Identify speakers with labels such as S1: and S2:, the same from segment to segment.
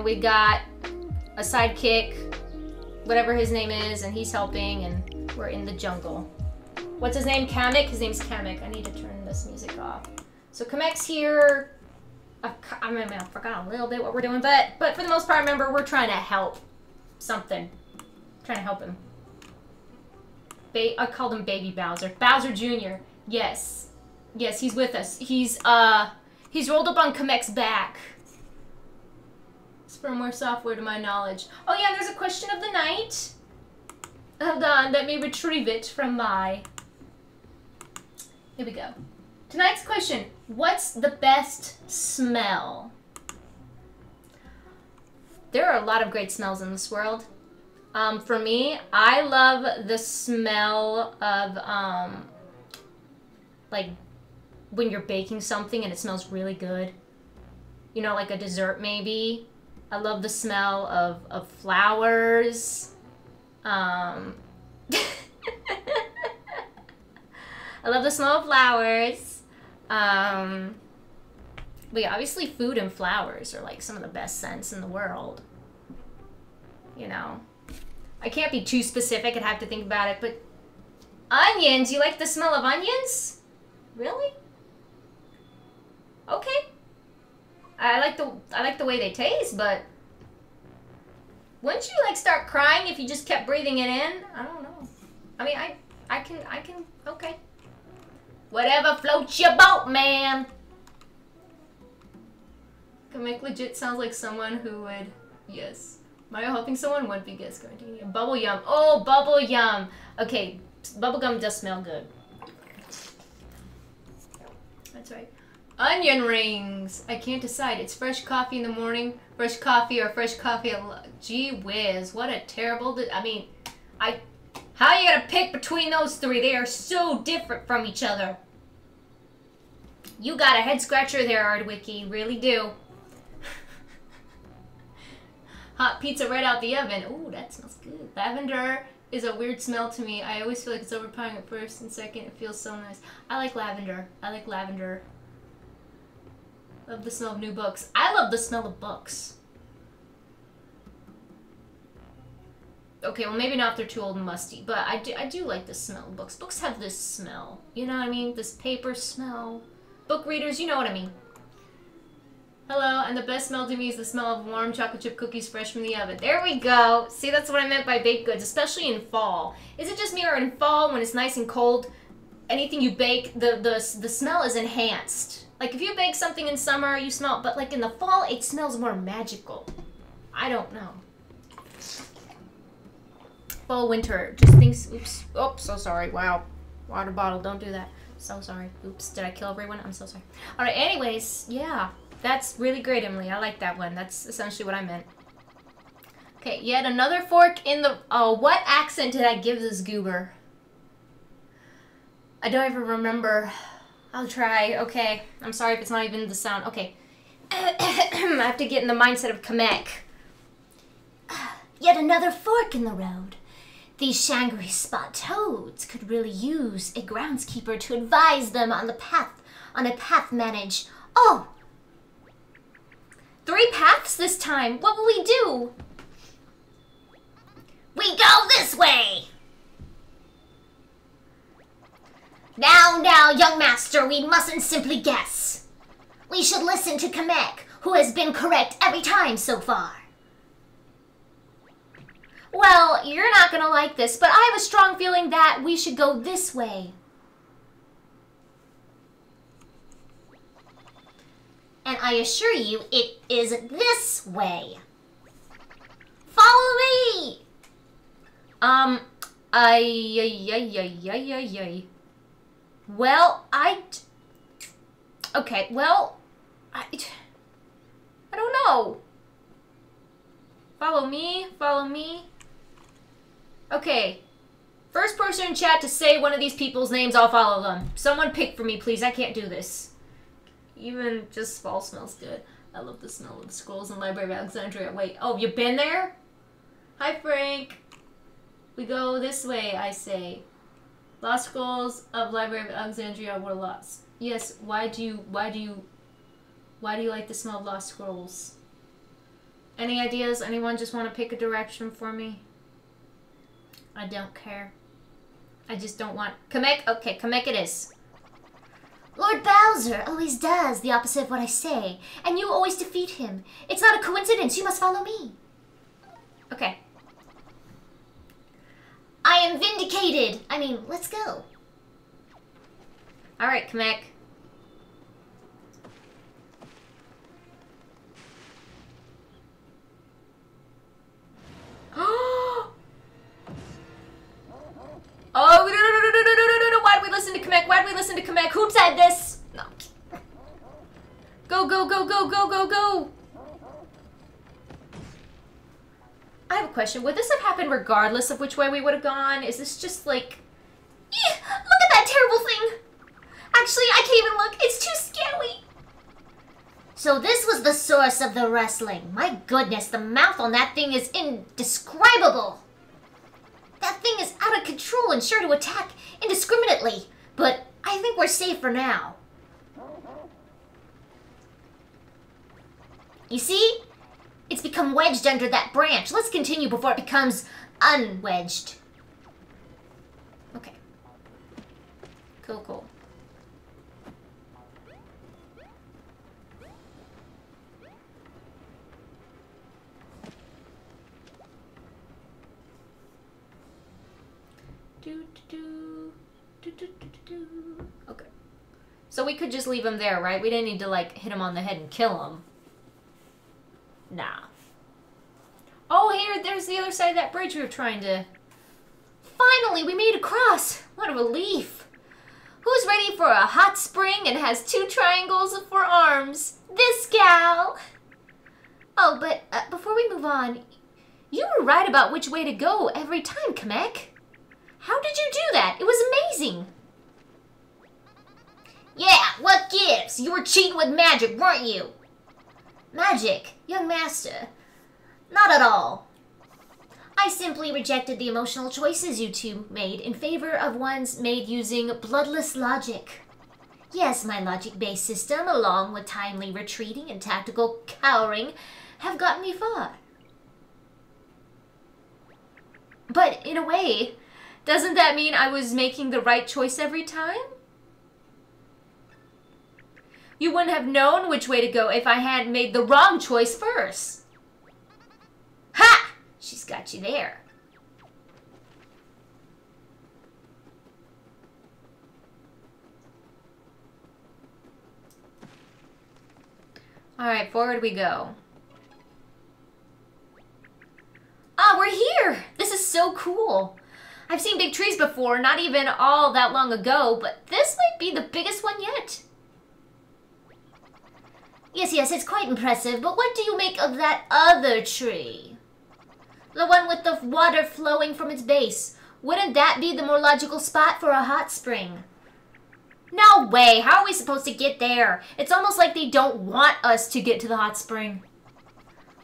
S1: and we got a sidekick, whatever his name is, and he's helping, and we're in the jungle. What's his name? Kamek? His name's Kamek. I need to turn this music off. So Kamek's here. I, I mean, I forgot a little bit what we're doing, but but for the most part, remember, we're trying to help something. trying to help him. Ba I called him Baby Bowser. Bowser Jr. Yes. Yes, he's with us. He's, uh, he's rolled up on Kamek's back. Firmware software to my knowledge. Oh yeah, there's a question of the night. Hold on, let me retrieve it from my... Here we go. Tonight's question, what's the best smell? There are a lot of great smells in this world. Um, for me, I love the smell of, um, like, when you're baking something and it smells really good. You know, like a dessert maybe. I love the smell of, of flowers. Um, I love the smell of flowers. Um, but yeah, obviously food and flowers are like some of the best scents in the world. You know. I can't be too specific and have to think about it, but onions, you like the smell of onions? Really? Okay. I like the I like the way they taste, but wouldn't you like start crying if you just kept breathing it in? I don't know. I mean, I I can I can okay. Whatever floats your boat, man. Kamek legit sounds like someone who would yes. Mario helping someone would be guess going to bubble yum. Oh, bubble yum. Okay, bubblegum does smell good. That's right. Onion rings. I can't decide. It's fresh coffee in the morning, fresh coffee, or fresh coffee. Gee whiz, what a terrible. I mean, I. How you gonna pick between those three? They are so different from each other. You got a head scratcher there, Ardwiki. Really do. Hot pizza right out the oven. Ooh, that smells good. Lavender is a weird smell to me. I always feel like it's overpowering at first and second. It feels so nice. I like lavender. I like lavender. Love the smell of new books. I love the smell of books. Okay, well maybe not if they're too old and musty, but I do, I do like the smell of books. Books have this smell. You know what I mean? This paper smell. Book readers, you know what I mean. Hello, and the best smell to me is the smell of warm chocolate chip cookies fresh from the oven. There we go. See, that's what I meant by baked goods, especially in fall. Is it just me or in fall when it's nice and cold, anything you bake, the, the, the smell is enhanced? Like if you bake something in summer, you smell, but like in the fall, it smells more magical. I don't know. Fall, winter, just things, oops, oh, so sorry, wow. Water bottle, don't do that. So sorry. Oops, did I kill everyone? I'm so sorry. All right, anyways, yeah. That's really great, Emily. I like that one. That's essentially what I meant. Okay, yet another fork in the... Oh, what accent did I give this goober? I don't even remember. I'll try. Okay. I'm sorry if it's not even the sound. Okay. I have to get in the mindset of Kamek. Yet another fork in the road. These Shangri Spa toads could really use a groundskeeper to advise them on the path, on a path manage. Oh! Three paths this time. What will we do? We go this way! Now, now, young master, we mustn't simply guess. We should listen to Kamek, who has been correct every time so far. Well, you're not gonna like this, but I have a strong feeling that we should go this way. And I assure you, it is this way. Follow me! Um, ay, ay, ay, ay, ay, ay. Well, I... Okay, well, I... I don't know. Follow me, follow me. Okay. First person in chat to say one of these people's names, I'll follow them. Someone pick for me, please. I can't do this. Even just fall smells good. I love the smell of the scrolls in the Library of Alexandria. Wait, oh, you've been there? Hi, Frank. We go this way, I say. Lost scrolls of Library of Alexandria were lost. Yes, why do you, why do you, why do you like the smell of lost scrolls? Any ideas? Anyone just want to pick a direction for me? I don't care. I just don't want... Kamek? Okay, Kamek it is.
S2: Lord Bowser always does the opposite of what I say, and you always defeat him. It's not a coincidence. You must follow me.
S1: Okay.
S2: I am vindicated. I mean, let's go.
S1: Alright, Kamek. Oh, no, no, no, no, no, no, no, no, Why'd we listen to Kamek? Why'd we listen to Kamek? Who said this? No. Go, go, go, go, go, go, go. I have a question. Would this have happened regardless of which way we would have gone? Is this just like...
S2: Eh, look at that terrible thing. Actually, I can't even look. It's too scary. So this was the source of the wrestling. My goodness, the mouth on that thing is indescribable. That thing is out of control and sure to attack indiscriminately. But I think we're safe for now. You see? It's become wedged under that branch. Let's continue before it becomes unwedged.
S1: Okay. Cool, cool. Do, do, do, do, do, do. Okay. So we could just leave him there, right? We didn't need to, like, hit him on the head and kill him. Nah. Oh, here, there's the other side of that bridge we were trying to... Finally, we made across! What a relief! Who's ready for a hot spring and has two triangles for arms? This gal! Oh, but uh, before we move on, you were right about which way to go every time, Kamek. How did you do that? It was amazing.
S2: Yeah, what gives? You were cheating with magic, weren't you? Magic, young master. Not at all. I simply rejected the emotional choices you two made in favor of ones made using bloodless logic. Yes, my logic-based system, along with timely retreating and tactical cowering, have gotten me far.
S1: But in a way, doesn't that mean I was making the right choice every time? You wouldn't have known which way to go if I hadn't made the wrong choice first.
S2: Ha! She's got you there.
S1: Alright, forward we go.
S2: Ah, we're here! This is so cool. I've seen big trees before, not even all that long ago, but this might be the biggest one yet. Yes, yes, it's quite impressive, but what do you make of that other tree? The one with the water flowing from its base. Wouldn't that be the more logical spot for a hot spring? No way! How are we supposed to get there? It's almost like they don't want us to get to the hot spring.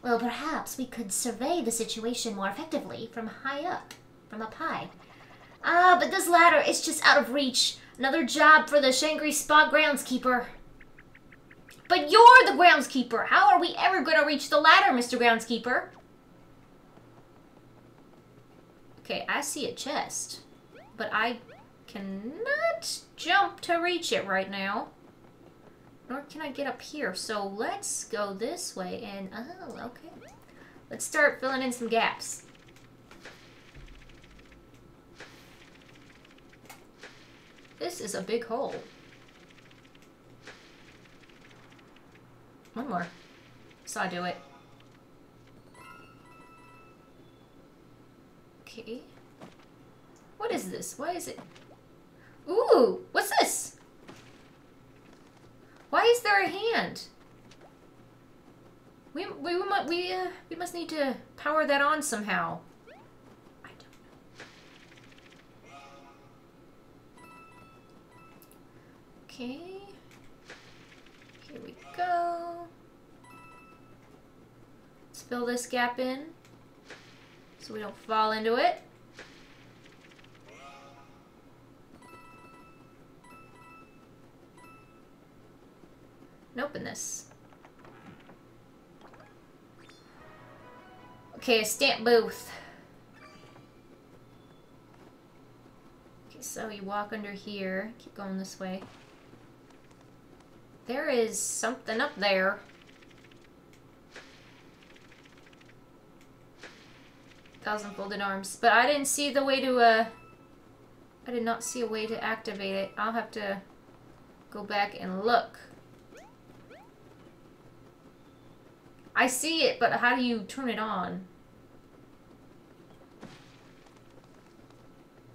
S2: Well, perhaps we could survey the situation more effectively from high up, from up high. Ah, but this ladder is just out of reach. Another job for the Shangri Spa groundskeeper. But you're the groundskeeper. How are we ever going to reach the ladder, Mr. Groundskeeper?
S1: Okay, I see a chest. But I cannot jump to reach it right now. Nor can I get up here. So let's go this way and... Oh, okay. Let's start filling in some gaps. This is a big hole. One more. So I do it. Okay. What is this? Why is it? Ooh, what's this? Why is there a hand? We we we, must, we, uh, we must need to power that on somehow. I don't know. Okay. Go. Let's fill this gap in so we don't fall into it. And open this. Okay, a stamp booth. Okay, so you walk under here. Keep going this way. There is something up there. Thousand folded arms. But I didn't see the way to, uh... I did not see a way to activate it. I'll have to go back and look. I see it, but how do you turn it on?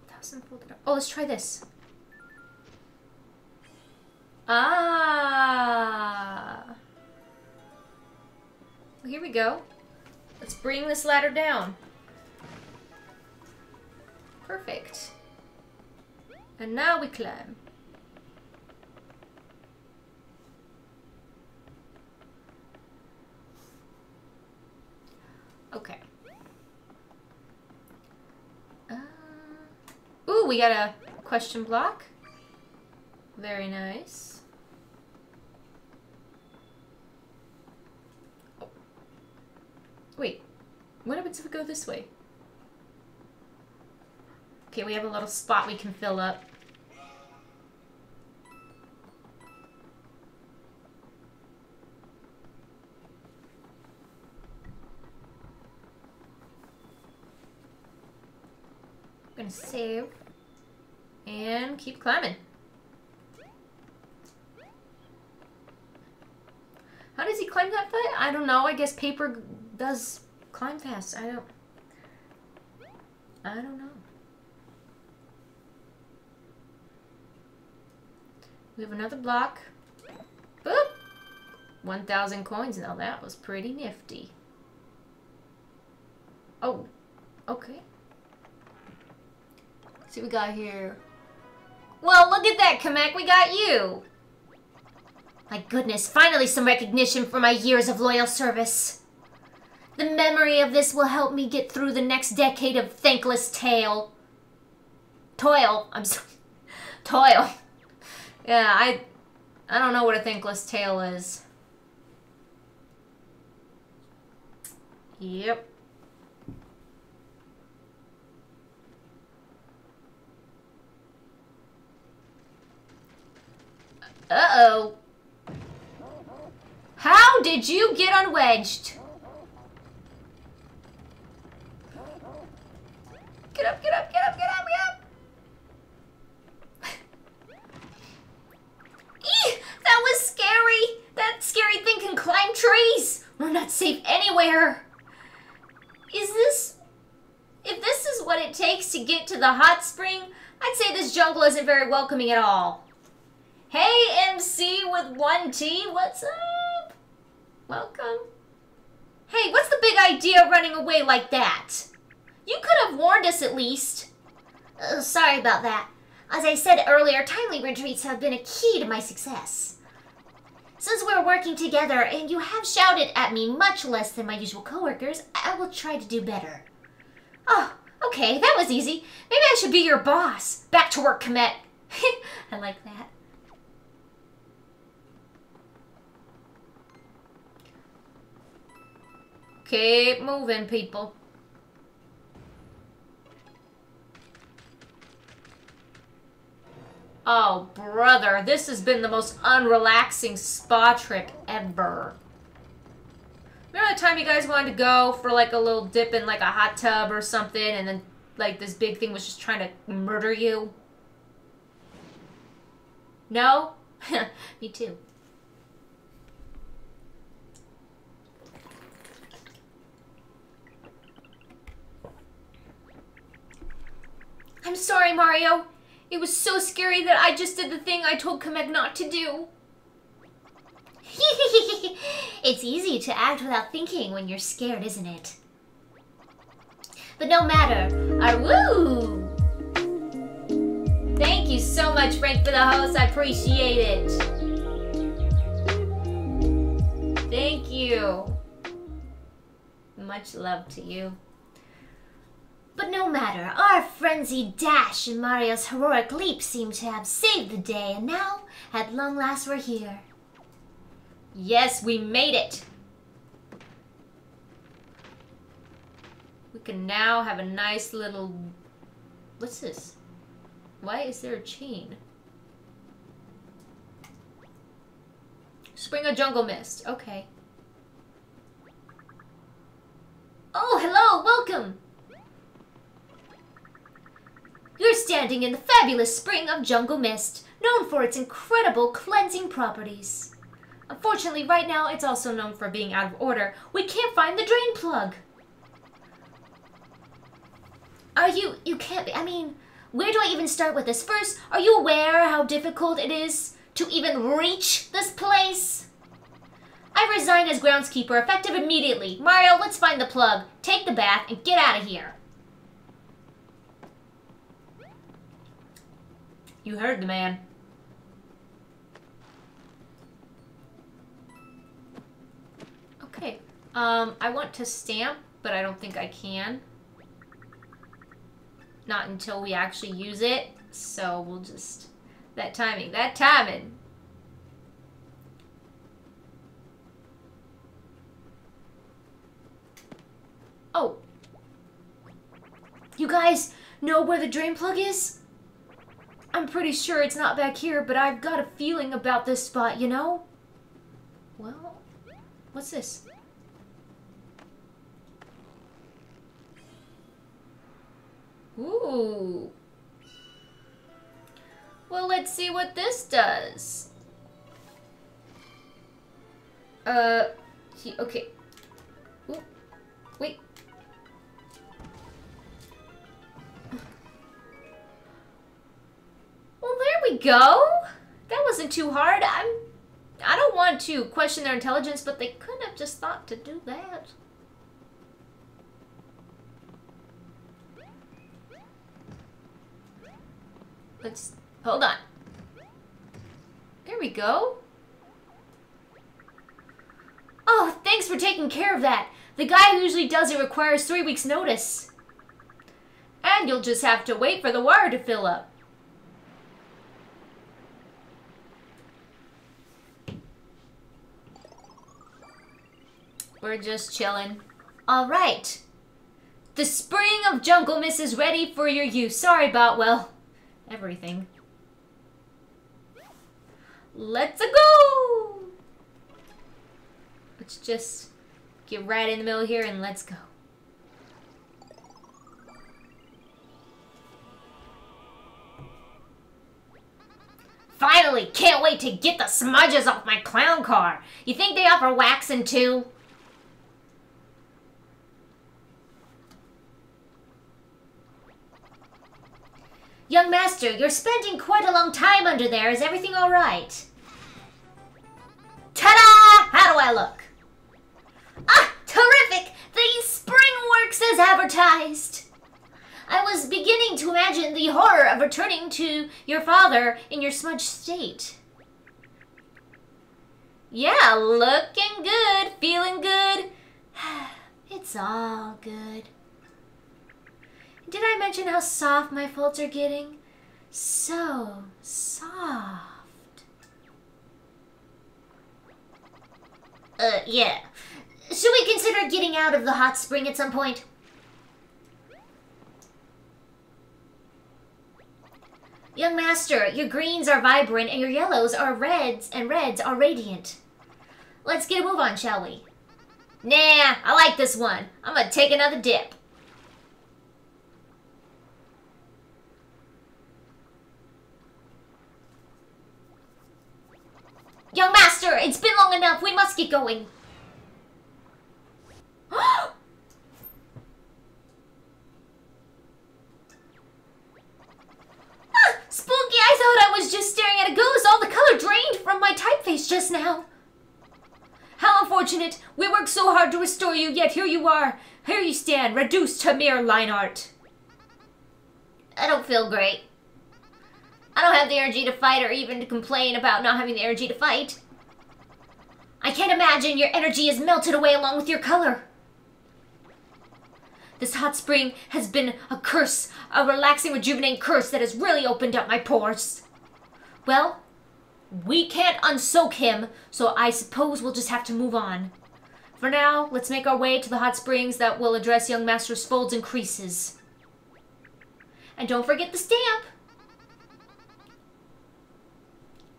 S1: Thousand folded arms. Oh, let's try this. Ah. Here we go. Let's bring this ladder down. Perfect. And now we climb. Okay. Uh, ooh, we got a question block. Very nice. Oh. Wait, what happens if we go this way? Okay, we have a little spot we can fill up. I'm gonna save and keep climbing. How does he climb that foot? I don't know. I guess paper does climb fast. I don't. I don't know. We have another block. Boop! 1,000 coins. Now that was pretty nifty. Oh, okay see what we got here. Well, look at that, Kamek. We got you.
S2: My goodness, finally some recognition for my years of loyal service. The memory of this will help me get through the next decade of thankless tale. Toil. I'm sorry.
S1: Toil. Yeah, I... I don't know what a thankless tale is. Yep. Uh-oh. How did you get unwedged? Get up, get up, get up, get up, get up! Eeh! That was scary! That scary thing can climb trees! We're not safe anywhere! Is this... If this is what it takes to get to the hot spring, I'd say this jungle isn't very welcoming at all. Hey, MC with one T, what's up? Welcome. Hey, what's the big idea running away like that? You could have warned us at least.
S2: Uh, sorry about that. As I said earlier, timely retreats have been a key to my success. Since we're working together and you have shouted at me much less than my usual coworkers, I will try to do better.
S1: Oh, okay, that was easy. Maybe I should be your boss. Back to work, Comet. I like that. Keep moving, people. Oh, brother, this has been the most unrelaxing spa trip ever. Remember the time you guys wanted to go for like a little dip in like a hot tub or something and then like this big thing was just trying to murder you? No? Me too. I'm sorry, Mario. It was so scary that I just did the thing I told Kamek not to do.
S2: it's easy to act without thinking when you're scared, isn't it? But no matter. Ah, Arwoo!
S1: Thank you so much, Frank, for the host. I appreciate it. Thank you. Much love to you.
S2: But no matter, our frenzied dash and Mario's heroic leap seem to have saved the day, and now, at long last, we're here.
S1: Yes, we made it! We can now have a nice little... What's this? Why is there a chain? Spring of Jungle Mist. Okay.
S2: Oh, hello, welcome! You're standing in the fabulous spring of Jungle Mist, known for its incredible cleansing properties. Unfortunately, right now, it's also known for being out of order. We can't find the drain plug. Are you... you can't be... I mean, where do I even start with this? First, are you aware how difficult it is to even reach this place? I resign as groundskeeper, effective immediately. Mario, let's find the plug, take the bath, and get out of here.
S1: You heard the man. Okay. Um, I want to stamp, but I don't think I can. Not until we actually use it. So we'll just... That timing. That timing.
S2: Oh. You guys know where the drain plug is? I'm pretty sure it's not back here, but I've got a feeling about this spot, you know?
S1: Well, what's this? Ooh. Well, let's see what this does. Uh, okay. Well, there we go. That wasn't too hard. I'm. I don't want to question their intelligence, but they couldn't have just thought to do that. Let's hold on. There we go.
S2: Oh, thanks for taking care of that. The guy who usually does it requires three weeks' notice.
S1: And you'll just have to wait for the wire to fill up. We're just chilling.
S2: All right. The spring of Jungle Mist is ready for your use. Sorry about, well, everything.
S1: Let's go! Let's just get right in the middle here and let's go. Finally! Can't wait to get the smudges off my clown car! You think they offer waxing too?
S2: Young master, you're spending quite a long time under there. Is everything all right?
S1: Ta-da! How do I look?
S2: Ah, terrific! The spring works as advertised. I was beginning to imagine the horror of returning to your father in your smudged state.
S1: Yeah, looking good, feeling good.
S2: it's all good. Did I mention how soft my folds are getting? So soft. Uh, yeah. Should we consider getting out of the hot spring at some point? Young master, your greens are vibrant and your yellows are reds and reds are radiant. Let's get a move on, shall we?
S1: Nah, I like this one. I'm gonna take another dip.
S2: Young master, it's been long enough. We must get going. ah, spooky, I thought I was just staring at a ghost. All the color drained from my typeface just now.
S1: How unfortunate. We worked so hard to restore you, yet here you are. Here you stand, reduced to mere line art.
S2: I don't feel great. I don't have the energy to fight or even to complain about not having the energy to fight. I can't imagine your energy has melted away along with your color. This hot spring has been a curse, a relaxing, rejuvenating curse that has really opened up my pores. Well, we can't unsoak him, so I suppose we'll just have to move on.
S1: For now, let's make our way to the hot springs that will address young master's folds and creases. And don't forget the stamp!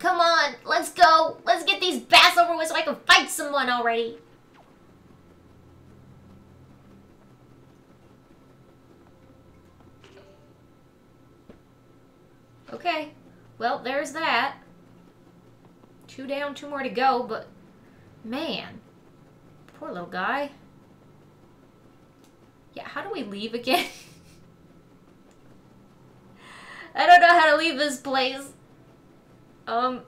S2: Come on, let's go. Let's get these baths over with so I can fight someone already.
S1: Okay. Well, there's that. Two down, two more to go, but man, poor little guy. Yeah, how do we leave again? I don't know how to leave this place. Um,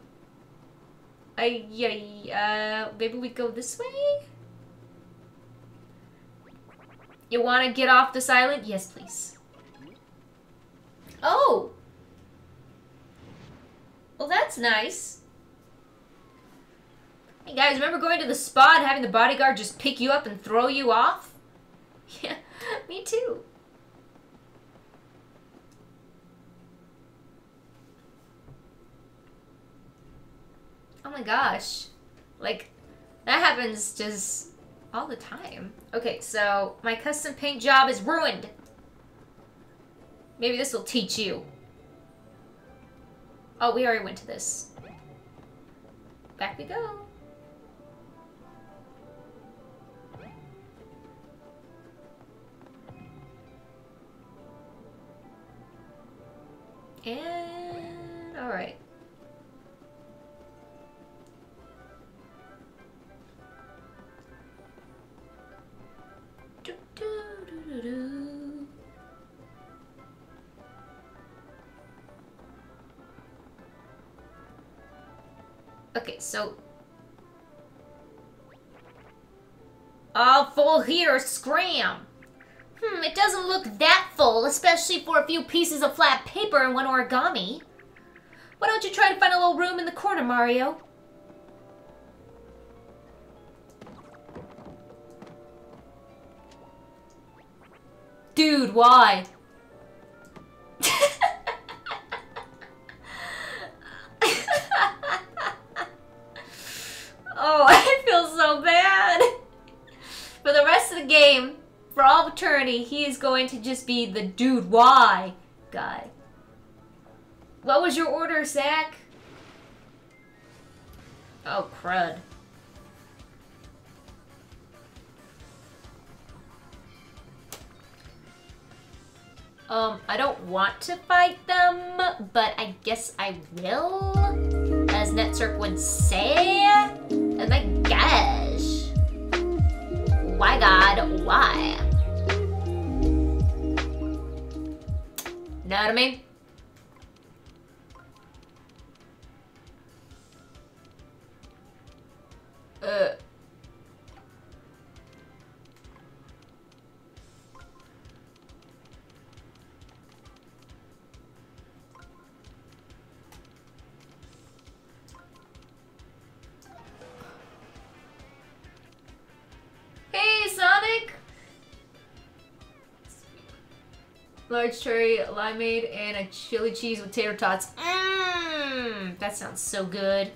S1: I, yeah, uh, maybe we go this way? You want to get off this island? Yes, please. Oh! Well, that's nice. Hey guys, remember going to the spa and having the bodyguard just pick you up and throw you off? Yeah, me too. Oh my gosh. Like, that happens just all the time. Okay, so my custom paint job is ruined. Maybe this will teach you. Oh, we already went to this. Back we go. And, alright. Okay, so... All full here, scram!
S2: Hmm, it doesn't look that full, especially for a few pieces of flat paper and one origami.
S1: Why don't you try to find a little room in the corner, Mario? Dude, why? oh, I feel so bad. For the rest of the game, for all eternity, he is going to just be the dude, why guy. What was your order, Zach? Oh, crud. Um, I don't want to fight them, but I guess I will, as Netzerk would say. Oh my gosh. Why God, why? Know what I mean? Uh. Hey, Sonic! Large cherry limeade and a chili cheese with tater tots. Mmm, that sounds so good.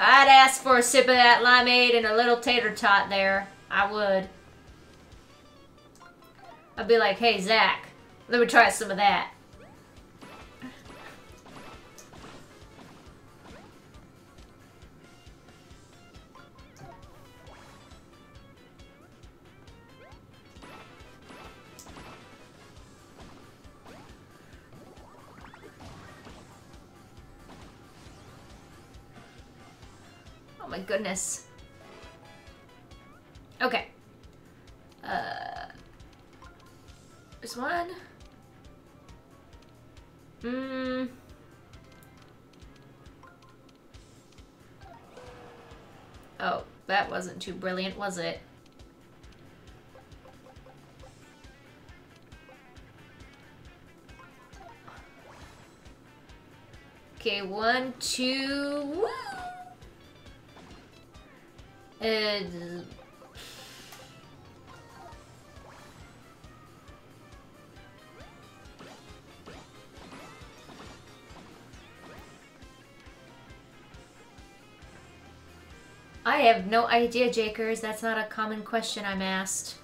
S1: I'd ask for a sip of that limeade and a little tater tot there. I would. I'd be like, hey, Zach, let me try some of that. My goodness. Okay. Uh, this one. Hmm. Oh, that wasn't too brilliant, was it? Okay, one, two, woo! Uh, I have no idea, Jakers. That's not a common question I'm asked.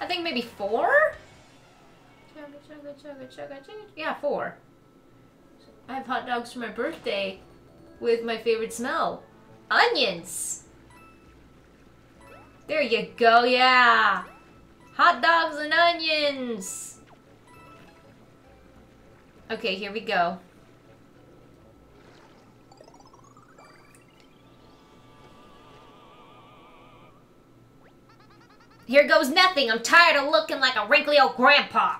S1: I think maybe four? Yeah, four. I have hot dogs for my birthday with my favorite smell. Onions! There you go, yeah! Hot dogs and onions! Okay, here we go. Here goes nothing. I'm tired of looking like a wrinkly old grandpa.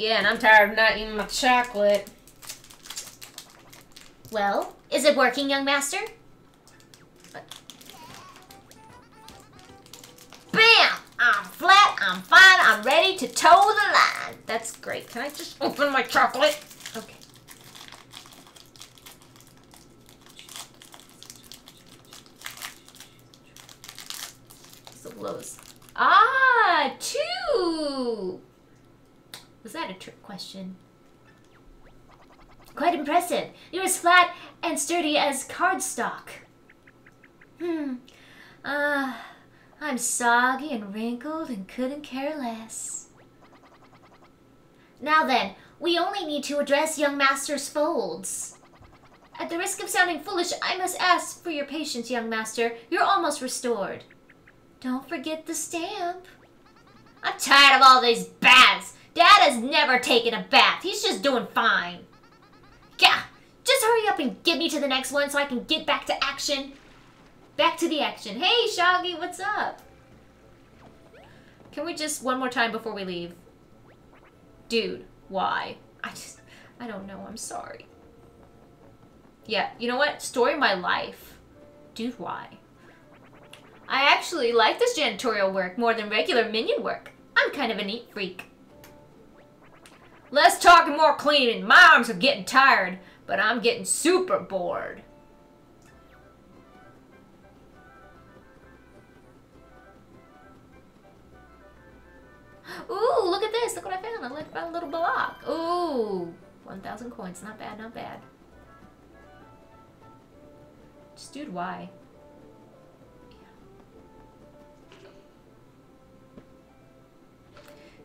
S1: Yeah, and I'm tired of not eating my chocolate.
S2: Well, is it working, young master? Bam! I'm flat, I'm fine, I'm ready to toe the line.
S1: That's great. Can I just open my chocolate? Okay. So blows. Ah, two! Was that a trick question?
S2: Quite impressive. You're as flat and sturdy as cardstock. Hmm. Ah, uh, I'm soggy and wrinkled and couldn't care less. Now then, we only need to address young master's folds. At the risk of sounding foolish, I must ask for your patience, young master. You're almost restored. Don't forget the stamp. I'm tired of all these baths. Dad has never taken a bath. He's just doing fine. Yeah, just hurry up and get me to the next one so I can get back to action. Back to the action. Hey, Shaggy, what's up?
S1: Can we just one more time before we leave? Dude, why? I just, I don't know. I'm sorry. Yeah, you know what? Story of my life. Dude, why? I actually like this janitorial work more than regular minion work. I'm kind of a neat freak. Less talking, more cleaning. My arms are getting tired, but I'm getting super bored. Ooh, look at this. Look what I found. I like found a little block. Ooh, 1,000 coins. Not bad, not bad. Just dude, why?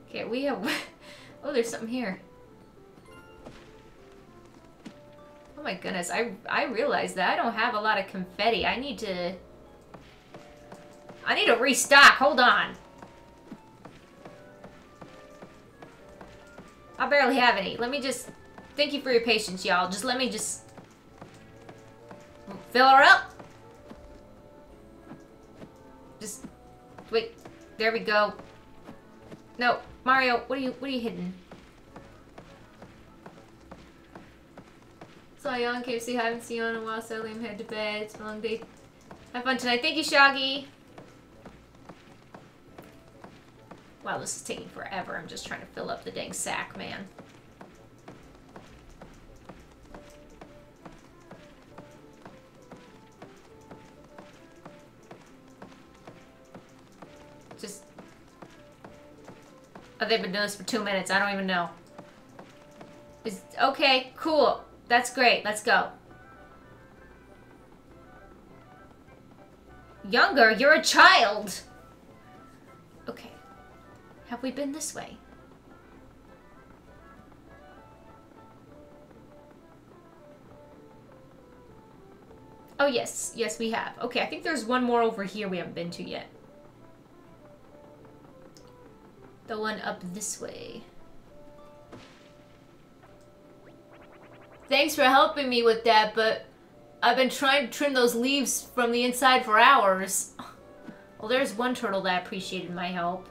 S1: Okay, we have... Oh, there's something here. Oh my goodness, I, I realize that I don't have a lot of confetti. I need to... I need to restock. Hold on. I barely have any. Let me just... Thank you for your patience, y'all. Just let me just... Fill her up. Just... Wait. There we go. No. Mario, what are you what are you hitting? Saw you on KFC, haven't seen you in a while, so Liam head to bed. It's a long day. Have fun tonight. Thank you, Shaggy. Wow, this is taking forever. I'm just trying to fill up the dang sack, man. Oh, they've been doing this for two minutes. I don't even know. Is okay, cool. That's great. Let's go. Younger, you're a child. Okay. Have we been this way? Oh, yes. Yes, we have. Okay, I think there's one more over here we haven't been to yet. The one up this way. Thanks for helping me with that, but I've been trying to trim those leaves from the inside for hours. Well, there's one turtle that appreciated my help.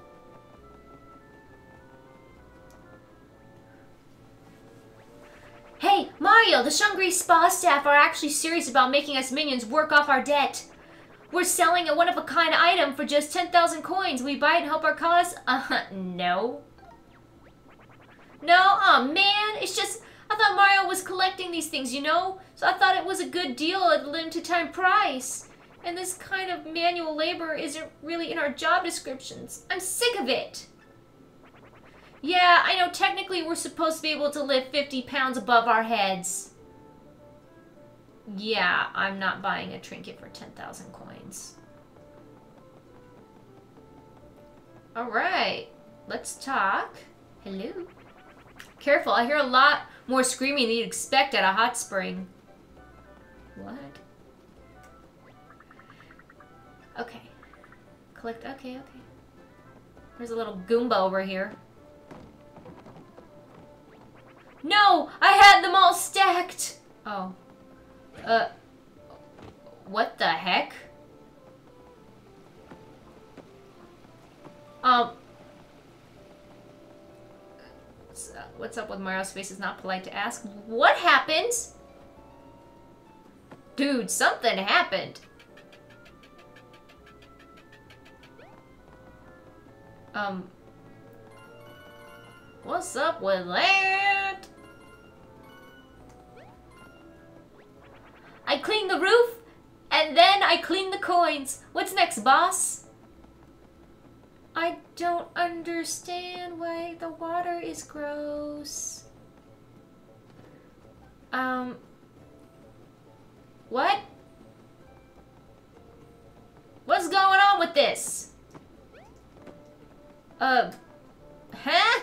S2: Hey, Mario, the Shangri Spa staff are actually serious about making us minions work off our debt. We're selling a one-of-a-kind item for just 10,000 coins. We buy it and help our cause? Uh, no. No? oh man. It's just, I thought Mario was collecting these things, you know? So I thought it was a good deal at a limited time price.
S1: And this kind of manual labor isn't really in our job descriptions. I'm sick of it. Yeah, I know technically we're supposed to be able to lift 50 pounds above our heads. Yeah, I'm not buying a trinket for 10,000 coins. Alright, let's talk. Hello. Careful, I hear a lot more screaming than you'd expect at a hot spring. What? Okay. Collect, okay, okay. There's a little Goomba over here. No! I had them all stacked! Oh. Uh. What the heck? Um. What's up with Mario's face is not polite to ask. What happened? Dude, something happened. Um. What's up with that? I clean the roof, and then I clean the coins. What's next, boss? I don't understand why the water is gross. Um. What? What's going on with this? Uh. Huh?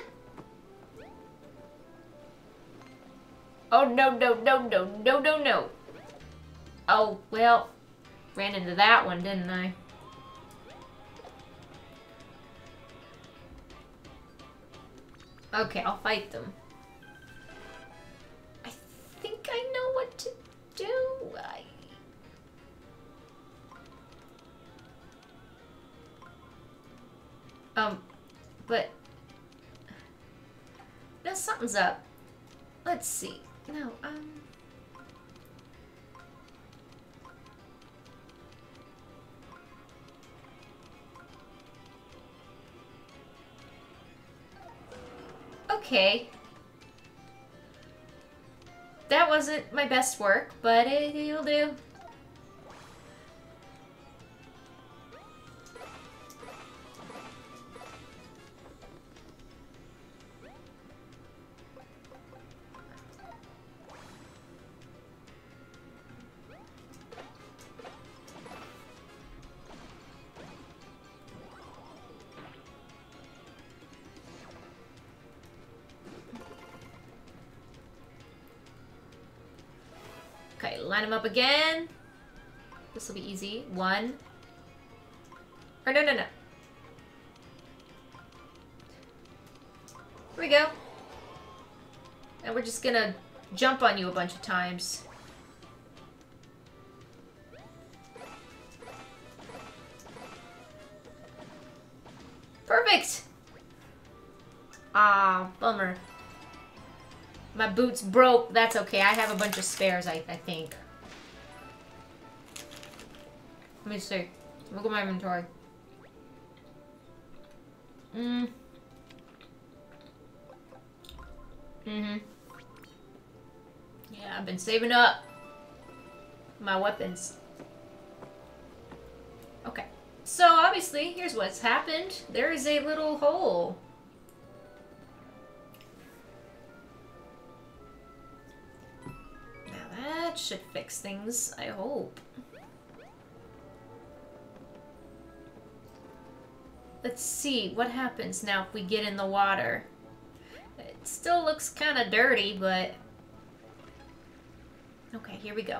S1: Oh, no, no, no, no, no, no, no. Oh, well, ran into that one, didn't I? Okay, I'll fight them. I think I know what to do. I... Um, but... No, something's up. Let's see. No, um... Okay. That wasn't my best work, but it, it'll do. Line them up again. This will be easy. One. Or no, no, no. Here we go. And we're just gonna jump on you a bunch of times. Perfect! Ah, bummer. My boots broke. That's okay. I have a bunch of spares, I, I think. Let me see. Look at my inventory. Mm. Mm-hmm. Yeah, I've been saving up my weapons. Okay. So, obviously, here's what's happened. There is a little hole. Now that should fix things, I hope. Let's see, what happens now if we get in the water? It still looks kind of dirty, but... Okay, here we go.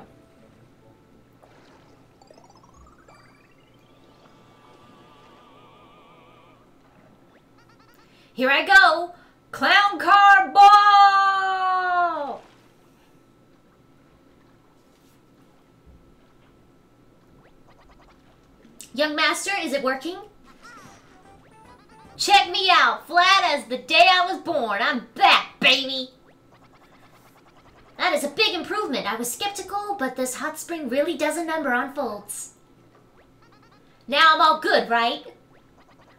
S1: Here I go! Clown car ball!
S2: Young master, is it working? Check me out, flat as the day I was born. I'm back, baby! That is a big improvement. I was skeptical, but this hot spring really does a number on folds. Now I'm all good, right?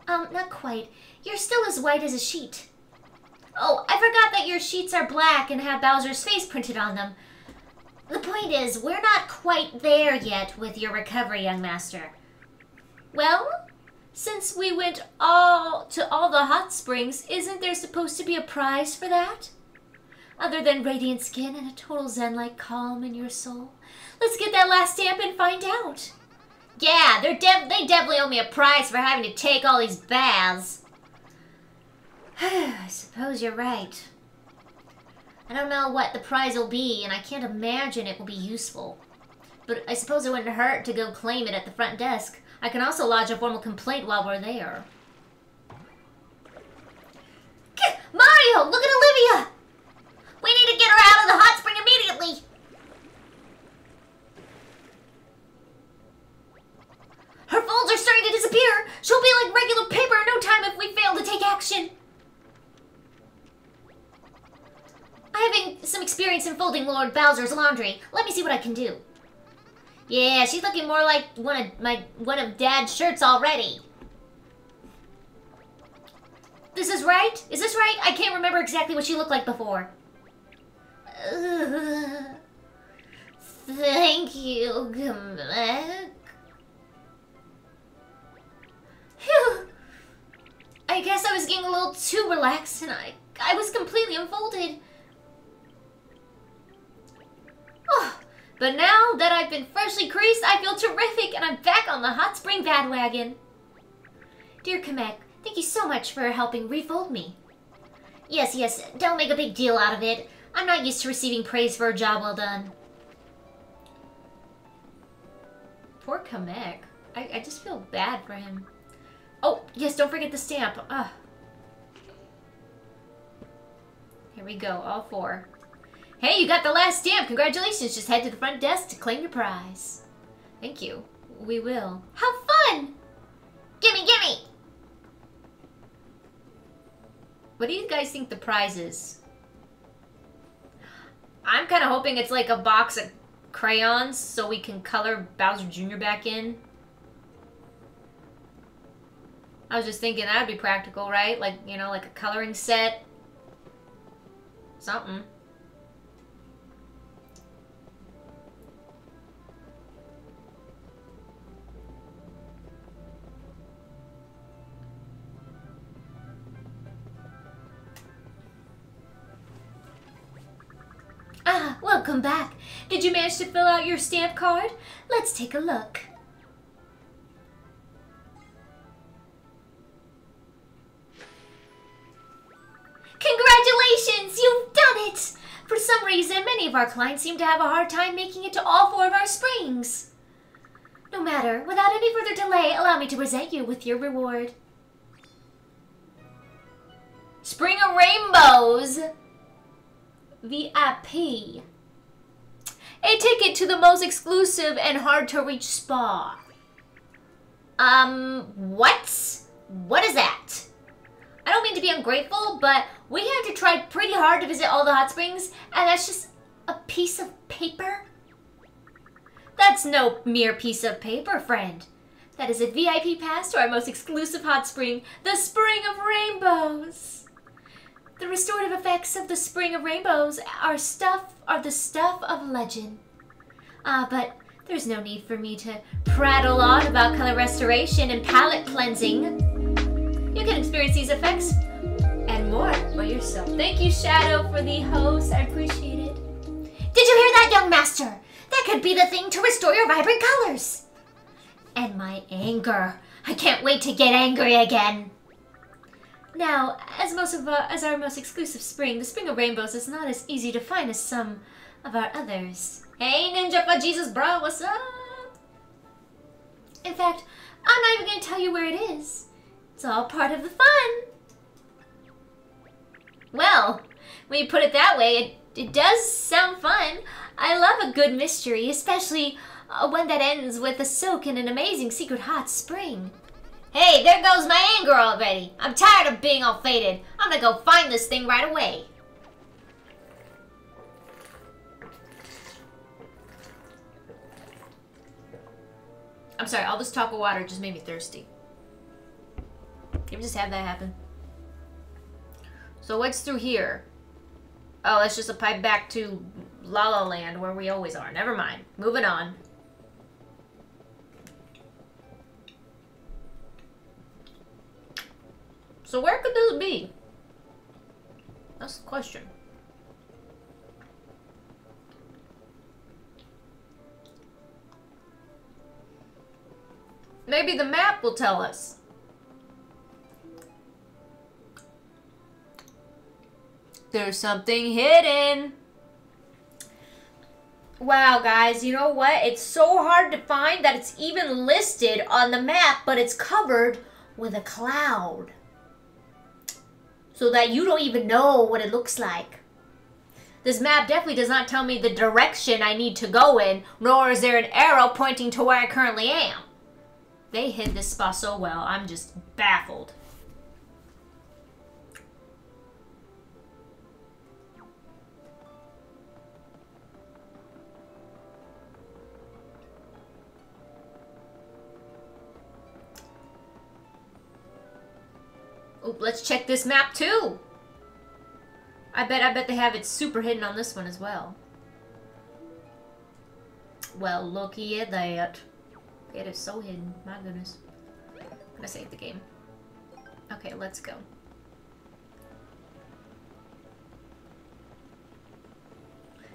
S2: Um, not quite. You're still as white as a sheet. Oh, I forgot that your sheets are black and have Bowser's face printed on them. The point is, we're not quite there yet with your recovery, young master.
S1: Well, since we went all to all the hot springs, isn't there supposed to be a prize for that? Other than radiant skin and a total zen-like calm in your soul. Let's get that last stamp and find out.
S2: Yeah, they're they definitely owe me a prize for having to take all these baths. I suppose you're right. I don't know what the prize will be, and I can't imagine it will be useful. But I suppose it wouldn't hurt to go claim it at the front desk. I can also lodge a formal complaint while we're there. Mario, look at Olivia! We need to get her out of the hot spring immediately! Her folds are starting to disappear! She'll be like regular paper in no time if we fail to take action! I'm having some experience in folding Lord Bowser's laundry. Let me see what I can do. Yeah, she's looking more like one of my one of Dad's shirts already. This is right? Is this right? I can't remember exactly what she looked like before. Uh, thank you, Kamek. Phew. I guess I was getting a little too relaxed and I, I was completely unfolded. Oh, but now that I've been freshly creased, I feel terrific and I'm back on the hot spring bandwagon. Dear Kamek, thank you so much for helping refold me. Yes, yes, don't make a big deal out of it. I'm not used to receiving praise for a job well done.
S1: Poor Kamek. I, I just feel bad for him. Oh, yes, don't forget the stamp. Ugh. Here we go, all four. Hey, you got the last stamp. Congratulations. Just head to the front desk to claim your prize. Thank you. We will.
S2: How fun! Gimme, gimme!
S1: What do you guys think the prize is? I'm kind of hoping it's like a box of crayons so we can color Bowser Jr. back in. I was just thinking that'd be practical, right? Like, you know, like a coloring set. Something.
S2: Ah, welcome back. Did you manage to fill out your stamp card? Let's take a look. Congratulations! You've done it! For some reason, many of our clients seem to have a hard time making it to all four of our springs. No matter, without any further delay, allow me to present you with your reward. Spring of Rainbows! VIP. A ticket to the most exclusive and hard to reach spa. Um, what? What is that? I don't mean to be ungrateful, but we had to try pretty hard to visit all the hot springs, and that's just a piece of paper? That's no mere piece of paper, friend. That is a VIP pass to our most exclusive hot spring, the Spring of Rainbows. The restorative effects of the Spring of Rainbows are stuff are the stuff of legend. Ah, but there's no need for me to prattle on about color restoration and palette cleansing. You can experience these effects and more for yourself. Thank you, Shadow, for the host. I appreciate it. Did you hear that, young master? That could be the thing to restore your vibrant colors. And my anger. I can't wait to get angry again. Now, as most of uh, as our most exclusive spring, the Spring of Rainbows is not as easy to find as some of our others. Hey, Ninja for Jesus, bro, what's up? In fact, I'm not even to tell you where it is. It's all part of the fun. Well, when you put it that way, it, it does sound fun. I love a good mystery, especially uh, one that ends with a soak in an amazing secret hot spring. Hey, there goes my anger already. I'm tired of being all faded. I'm gonna go find this thing right away.
S1: I'm sorry, all this talk of water just made me thirsty. You just have that happen. So what's through here? Oh, that's just a pipe back to La La Land where we always are. Never mind. Moving on. So where could this be? That's the question. Maybe the map will tell us. There's something hidden. Wow, guys, you know what? It's so hard to find that it's even listed on the map, but it's covered with a cloud. So that you don't even know what it looks like. This map definitely does not tell me the direction I need to go in, nor is there an arrow pointing to where I currently am. They hid this spot so well, I'm just baffled. Oh, let's check this map too. I bet I bet they have it super hidden on this one as well. Well, looky at that. It is so hidden. My goodness. I'm gonna save the game. Okay, let's go.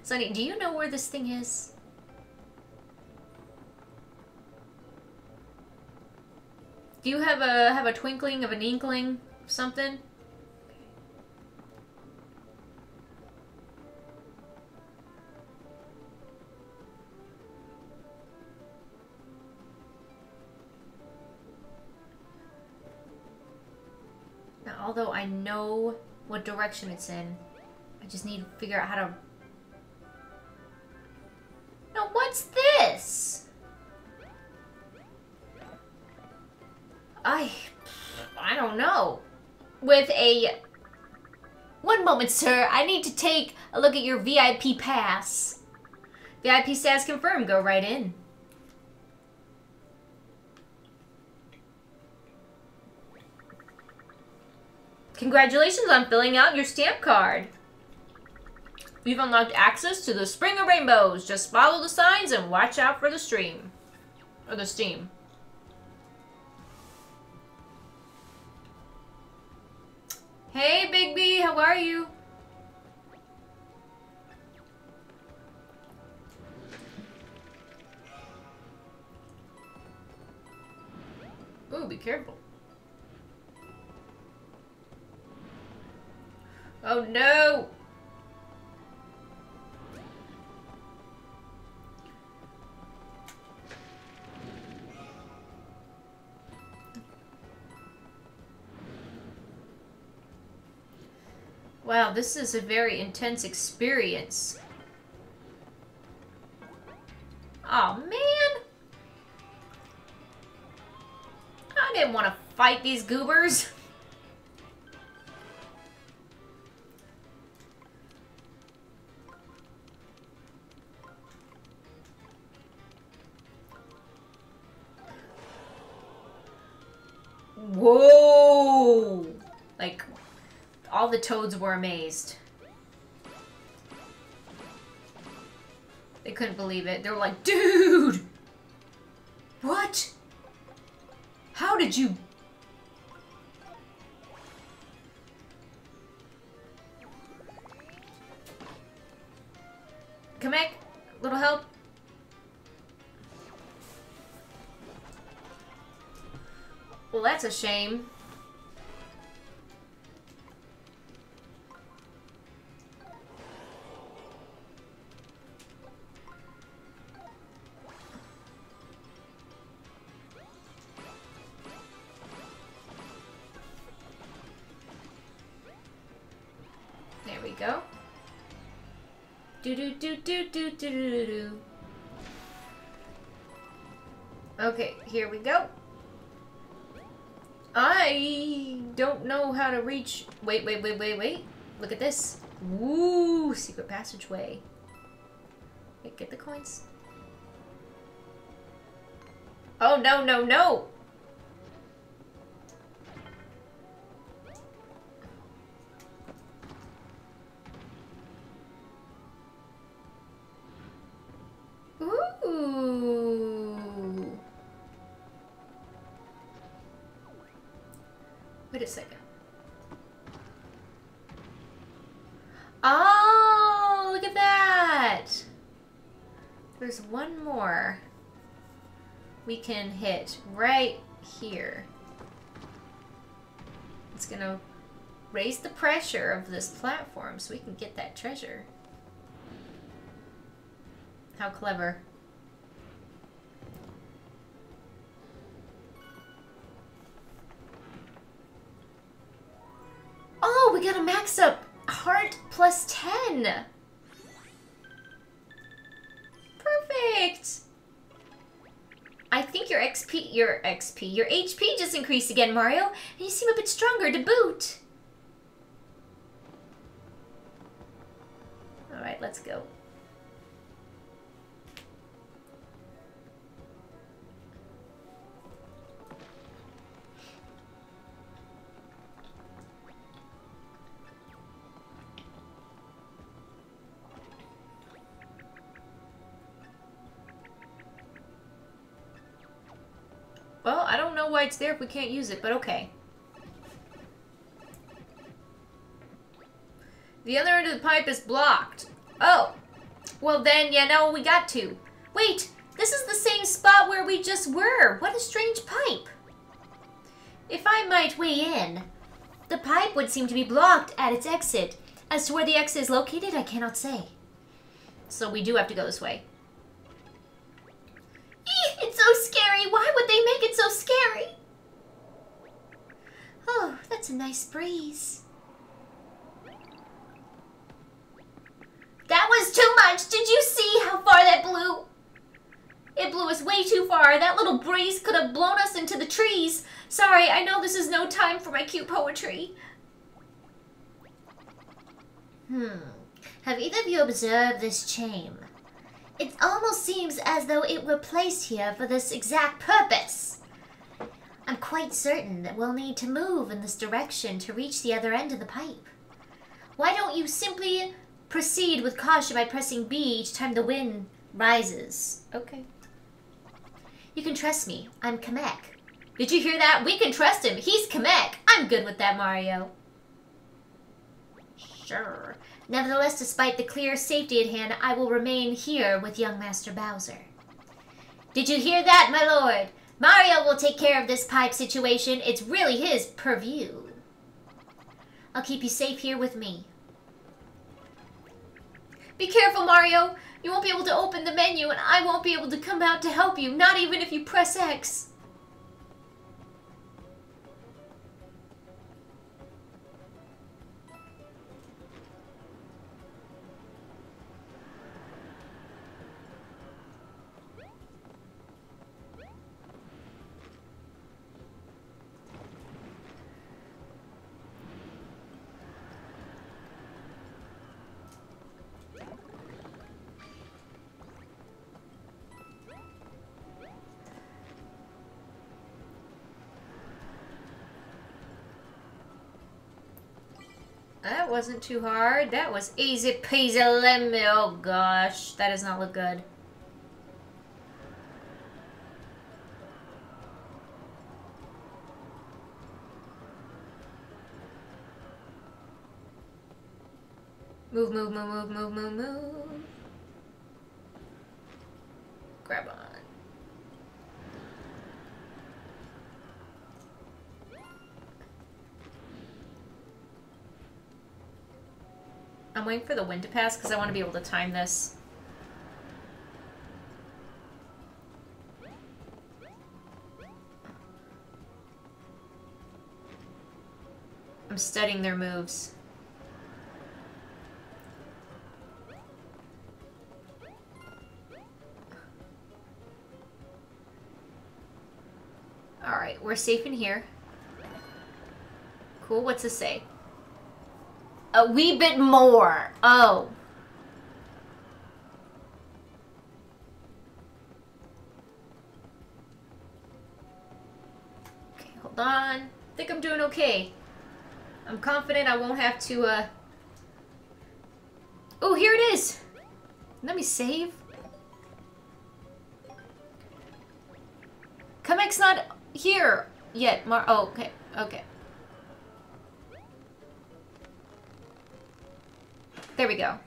S1: Sunny, do you know where this thing is? Do you have a have a twinkling of an inkling something? Now, although I know what direction it's in, I just need to figure out how to... Now, what's this? I... I don't know. With a... One moment, sir. I need to take a look at your VIP pass. VIP status confirmed. Go right in. Congratulations on filling out your stamp card. You've unlocked access to the Spring of Rainbows. Just follow the signs and watch out for the stream. Or the steam. Hey, Big how are you? Ooh, be careful. Oh no! Wow, this is a very intense experience. Oh man! I didn't want to fight these goobers. Whoa! Like, all the toads were amazed. They couldn't believe it. They were like, dude! What? How did you... Kamek, little help? Well, that's a shame. Do do do do do do. Okay, here we go. I don't know how to reach. Wait, wait, wait, wait, wait. Look at this. Ooh, Secret passageway. Wait, get the coins. Oh, no, no, no! Hit right here. It's gonna raise the pressure of this platform so we can get that treasure. How clever. Oh, we got a max up heart plus 10. Perfect. I think your XP, your XP, your HP just increased again, Mario, and you seem a bit stronger to boot. Alright, let's go. It's there if we can't use it, but okay. The other end of the pipe is blocked. Oh. Well then, yeah, no, we got to. Wait, this is the same spot where we just were. What a strange pipe. If I might weigh in, the pipe would seem to be blocked at its exit. As to where the exit is located, I cannot say. So we do have to go this way. A nice breeze. That was too much. Did you see how far that blew? It blew us way too far. That little breeze could have blown us into the trees. Sorry, I know this is no time for my cute poetry. Hmm. Have either of you observed this chain? It almost seems as though it were placed here for this exact purpose. I'm quite certain that we'll need to move in this direction to reach the other end of the pipe. Why don't you simply proceed with caution by pressing B each time the wind rises? Okay. You can trust me. I'm Kamek. Did you hear that? We can trust him. He's Kamek. I'm good with that, Mario. Sure. Nevertheless, despite the clear safety at hand, I will remain here with young Master Bowser. Did you hear that, my lord? Mario will take care of this pipe situation. It's really his purview. I'll keep you safe here with me. Be careful, Mario. You won't be able to open the menu, and I won't be able to come out to help you, not even if you press X. That wasn't too hard. That was easy peasy lemon. Oh gosh, that does not look good. Move, move, move, move, move, move, move. Grab on. I'm waiting for the wind to pass because I want to be able to time this. I'm studying their moves. Alright, we're safe in here. Cool, what's this say? A wee bit more. Oh. Okay, hold on. I think I'm doing okay. I'm confident I won't have to, uh... Oh, here it is! Let me save. Kamek's not here yet, Mar- Oh, okay, okay. There we go.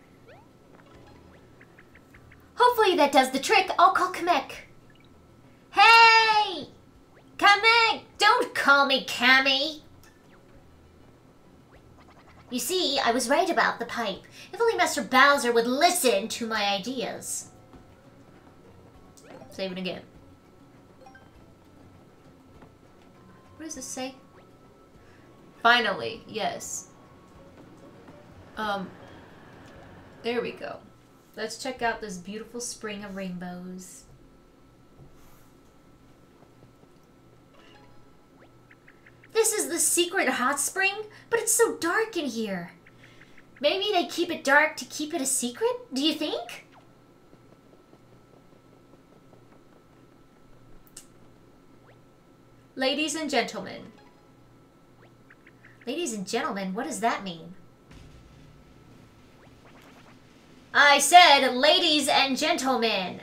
S2: Hopefully that does the trick. I'll call Kamek. Hey! Kamek! Don't call me Cammy! You see, I was right about the pipe. If only Master Bowser would listen to my ideas.
S1: Save it again. What does this say? Finally, yes. Um, there we go. Let's check out this beautiful spring of rainbows.
S2: This is the secret hot spring, but it's so dark in here. Maybe they keep it dark to keep it a secret? Do you think?
S1: Ladies and gentlemen.
S2: Ladies and gentlemen, what does that mean?
S1: I said ladies and gentlemen.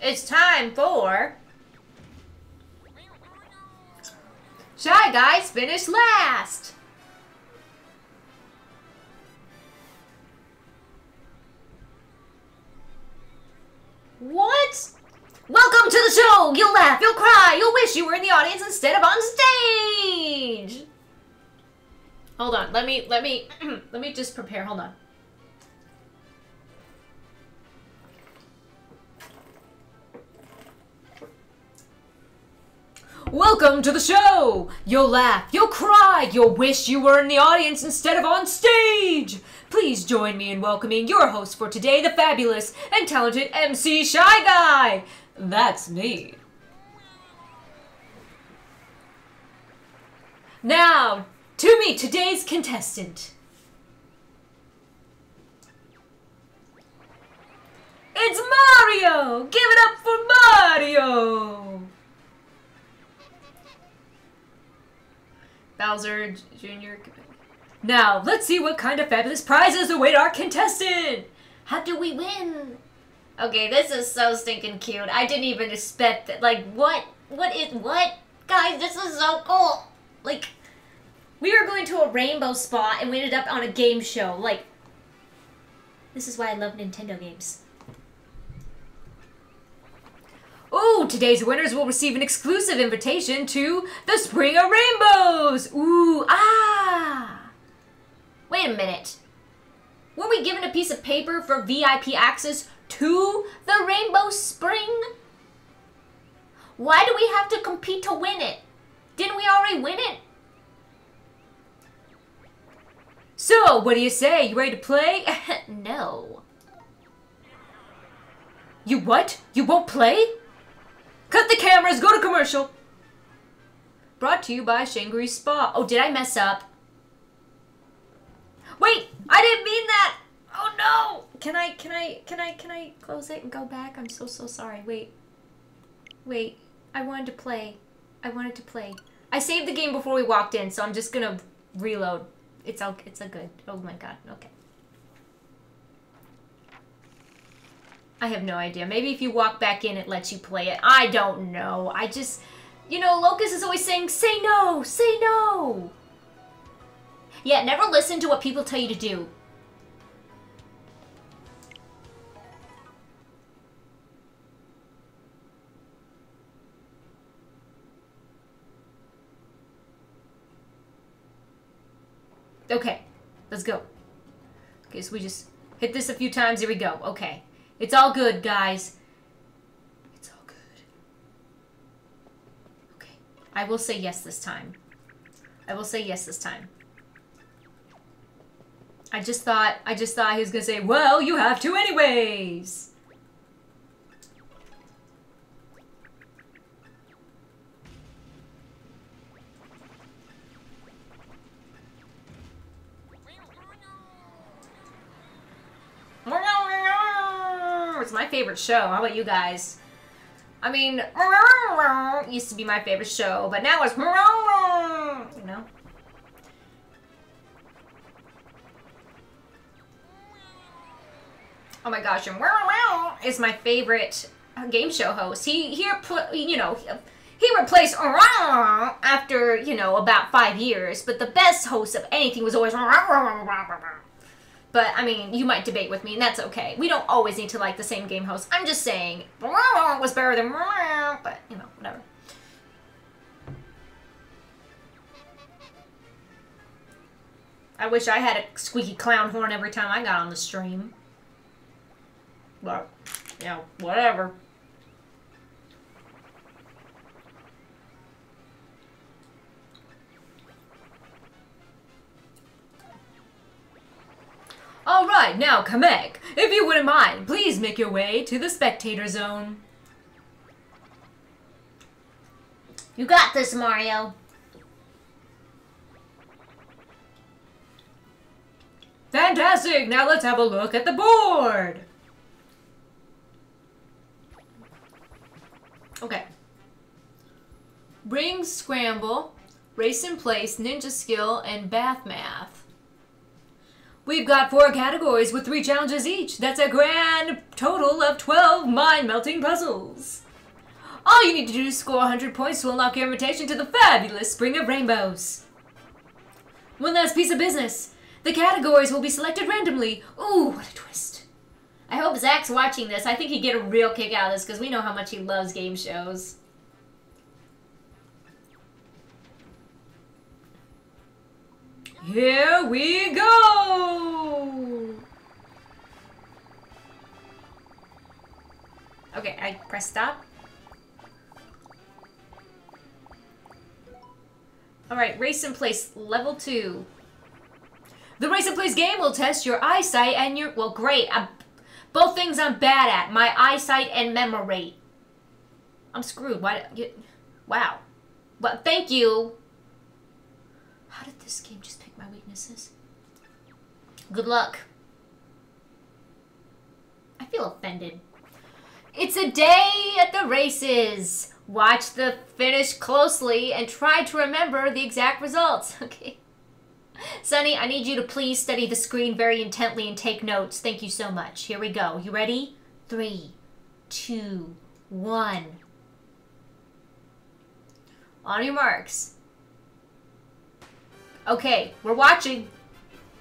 S1: It's time for... Shy Guys finish last! What? Welcome to the show! You'll laugh, you'll cry, you'll wish you were in the audience instead of on stage! Hold on, let me, let me, let me just prepare, hold on. Welcome to the show! You'll laugh, you'll cry, you'll wish you were in the audience instead of on stage! Please join me in welcoming your host for today, the fabulous and talented MC Shy Guy! That's me. Now, to meet today's contestant. It's Mario! Give it up for Mario! Bowser Jr. Now, let's see what kind of fabulous prizes await our contestant!
S2: How do we win?
S1: Okay, this is so stinking cute. I didn't even expect that. Like, what? What is. What? Guys, this is so cool! Like, we were going to a rainbow spot and we ended up on a game show. Like, this is why I love Nintendo games. Ooh, today's winners will receive an exclusive invitation to the Spring of Rainbows! Ooh, ah! Wait a minute. Were we given a piece of paper for VIP access to the Rainbow Spring? Why do we have to compete to win it? Didn't we already win it? So, what do you say? You ready to play?
S2: no.
S1: You what? You won't play? Cut the cameras, go to commercial. Brought to you by Shangri Spa. Oh, did I mess up? Wait, I didn't mean that. Oh no. Can I can I can I can I close it and go back? I'm so so sorry. Wait. Wait. I wanted to play. I wanted to play. I saved the game before we walked in, so I'm just to reload. It's all it's a good. Oh my god. Okay. I have no idea. Maybe if you walk back in, it lets you play it. I don't know. I just, you know, Locust is always saying, say no, say no. Yeah, never listen to what people tell you to do. Okay, let's go. Okay, so we just hit this a few times. Here we go. Okay. It's all good, guys. It's all good. Okay. I will say yes this time. I will say yes this time. I just thought, I just thought he was gonna say, well, you have to anyways. My favorite show. How about you guys? I mean, used to be my favorite show, but now it's, you know? Oh my gosh, and is my favorite uh, game show host. He he you know he replaced after you know about five years. But the best host of anything was always. But I mean, you might debate with me, and that's okay. We don't always need to like the same game host. I'm just saying was better than but you know whatever. I wish I had a squeaky clown horn every time I got on the stream. But, you know, whatever. Alright, now, Kamek, if you wouldn't mind, please make your way to the spectator zone.
S2: You got this, Mario.
S1: Fantastic! Now let's have a look at the board! Okay. Ring Scramble, Race in Place, Ninja Skill, and Bath Math. We've got four categories with three challenges each. That's a grand total of 12 mind-melting puzzles. All you need to do is score 100 points to unlock your invitation to the fabulous Spring of Rainbows. One last piece of business. The categories will be selected randomly. Ooh, what a twist. I hope Zach's watching this. I think he'd get a real kick out of this because we know how much he loves game shows. Here we go! Okay, I press stop. Alright, race in place, level 2. The race in place game will test your eyesight and your... Well, great. I'm, both things I'm bad at. My eyesight and memory. I'm screwed. Why... You, wow. Well, thank you. How did this game just weaknesses? Good luck. I feel offended. It's a day at the races. Watch the finish closely and try to remember the exact results. Okay. Sunny, I need you to please study the screen very intently and take notes. Thank you so much. Here we go. You ready? Three, two, one. On your marks. Okay, we're watching.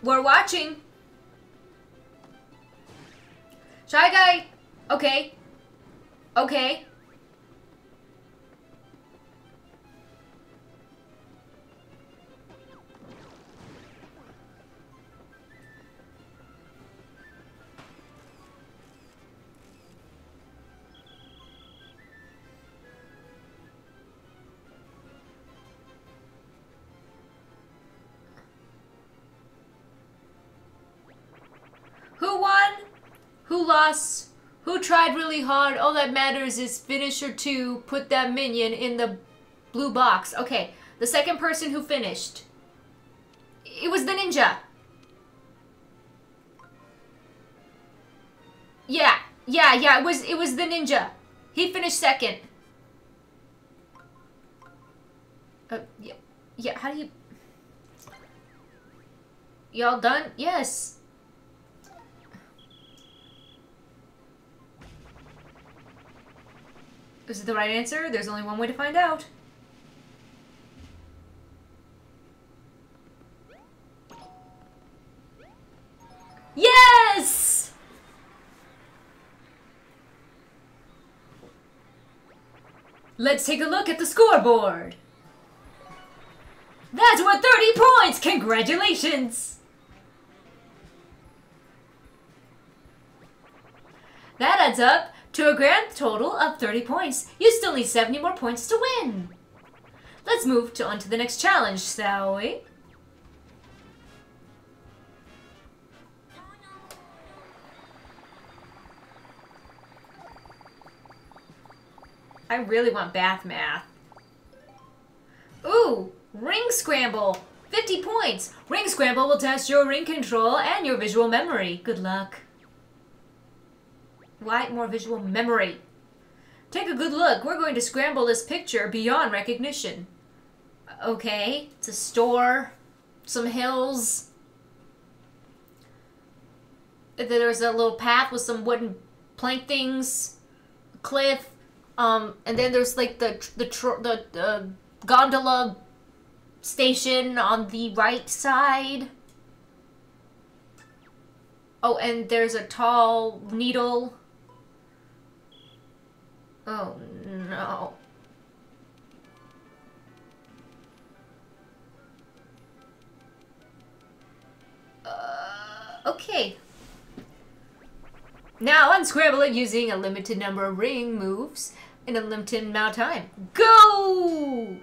S1: We're watching. Shy Guy. Okay. Okay. Who tried really hard? All that matters is finisher two. Put that minion in the blue box. Okay, the second person who finished. It was the ninja. Yeah, yeah, yeah. It was it was the ninja. He finished second. Uh, yeah, yeah. How do you? Y'all done? Yes. Is it the right answer? There's only one way to find out. Yes! Let's take a look at the scoreboard. That's worth 30 points! Congratulations! That adds up to a grand total of 30 points. You still need 70 more points to win. Let's move to on to the next challenge, shall we? I really want bath math. Ooh, ring scramble. 50 points. Ring scramble will test your ring control and your visual memory. Good luck. Why more visual memory? Take a good look. We're going to scramble this picture beyond recognition. Okay, it's a store, some hills. There's a little path with some wooden plank things, cliff, um, and then there's like the the the, the gondola station on the right side. Oh, and there's a tall needle. Oh no. Uh, okay. Now unscramble it using a limited number of ring moves in a limited amount of time. Go!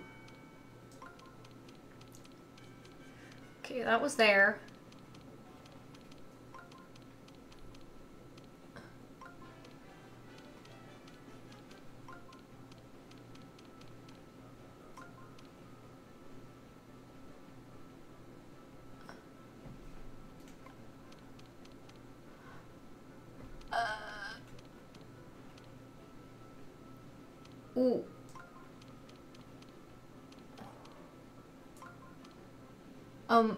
S1: Okay, that was there. Ooh. Um.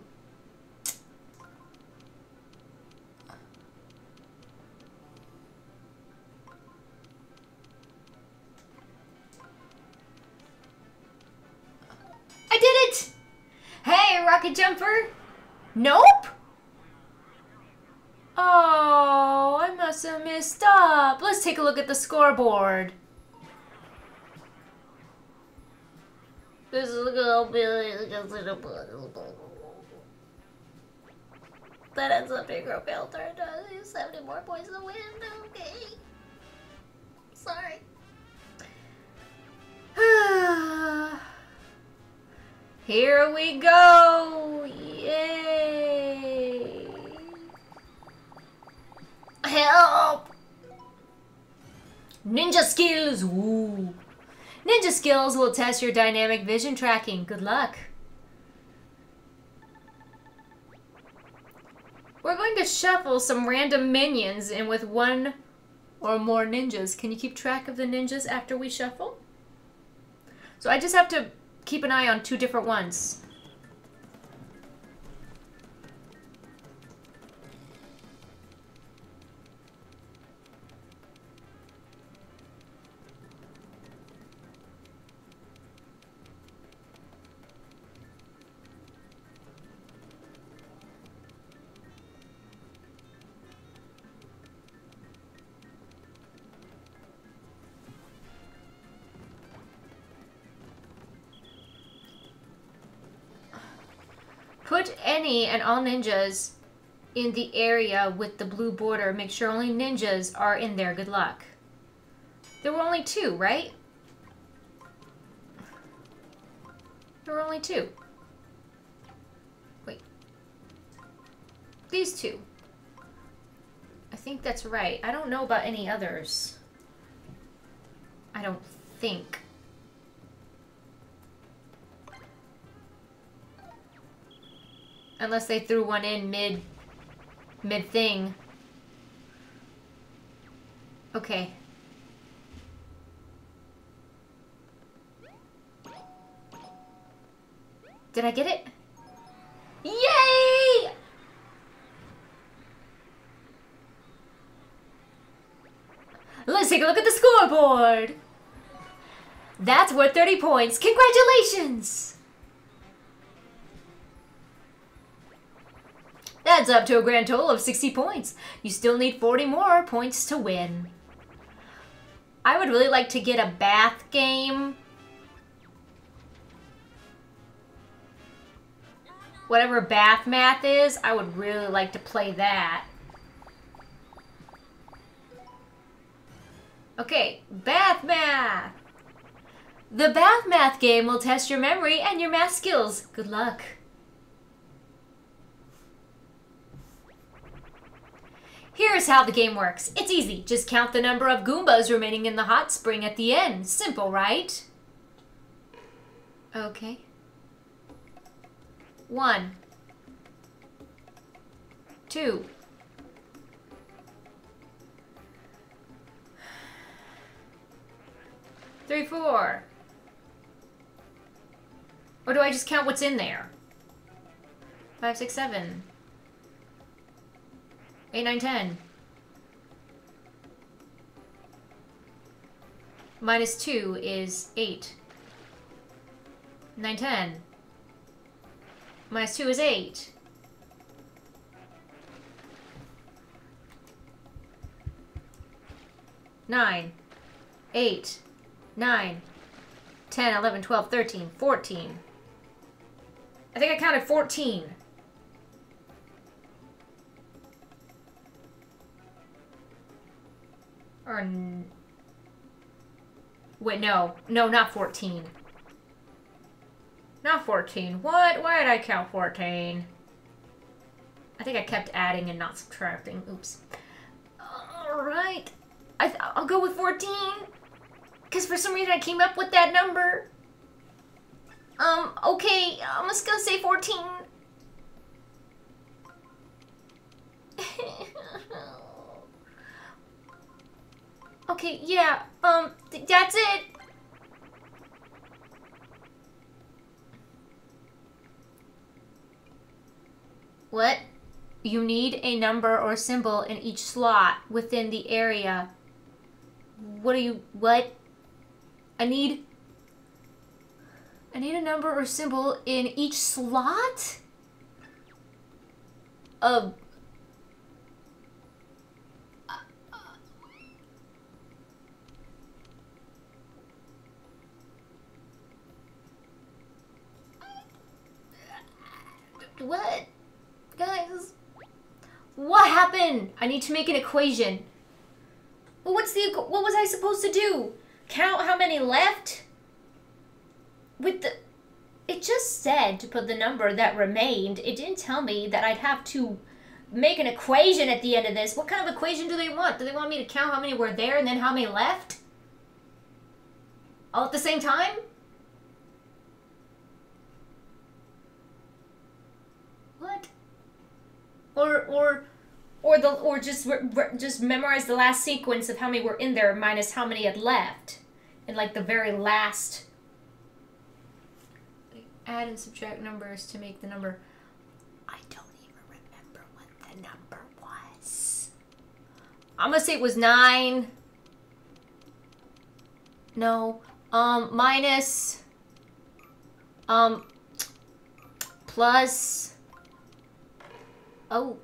S1: I did it! Hey, rocket jumper! Nope! Oh, I must have messed up. Let's take a look at the scoreboard. This is gonna be That ends up being a failed turn. Uh, 70 more points to win. Okay. Sorry. Here we go! Yay! Help! Ninja skills! Woo! Ninja skills will test your dynamic vision tracking. Good luck. We're going to shuffle some random minions in with one or more ninjas. Can you keep track of the ninjas after we shuffle? So I just have to keep an eye on two different ones. And all ninjas in the area with the blue border. Make sure only ninjas are in there. Good luck. There were only two, right? There were only two. Wait. These two. I think that's right. I don't know about any others. I don't think. Unless they threw one in mid... mid-thing. Okay. Did I get it? Yay! Let's take a look at the scoreboard. That's worth 30 points. Congratulations! Adds up to a grand total of 60 points. You still need 40 more points to win. I would really like to get a bath game. Whatever bath math is, I would really like to play that. Okay, bath math. The bath math game will test your memory and your math skills. Good luck. Here's how the game works. It's easy. Just count the number of Goombas remaining in the hot spring at the end. Simple, right? Okay. One. Two. Three, four. Or do I just count what's in there? Five, six, seven. 8, 9, 10. Minus 2 is 8. 9, 10. Minus 2 is 8. Nine, eight, nine, ten, eleven, twelve, thirteen, fourteen. I think I counted 14. Or... Wait, no. No, not 14. Not 14. What? Why did I count 14? I think I kept adding and not subtracting. Oops. Alright. I'll go with 14. Because for some reason I came up with that number. Um, okay. I'm just gonna say 14. okay, yeah. Um, th that's it. What? You need a number or symbol in each slot within the area. What are you, what? I need, I need a number or symbol in each slot? Of, what? Guys, what happened? I need to make an equation. Well, what's the, what was I supposed to do? Count how many left? With the, it just said to put the number that remained. It didn't tell me that I'd have to make an equation at the end of this. What kind of equation do they want? Do they want me to count how many were there and then how many left? All at the same time? What? Or or or the or just just memorize the last sequence of how many were in there minus how many had left, and like the very last. Add and subtract numbers to make the number. I don't even remember what the number was. I'm gonna say it was nine. No. Um, minus. Um, plus. Oh.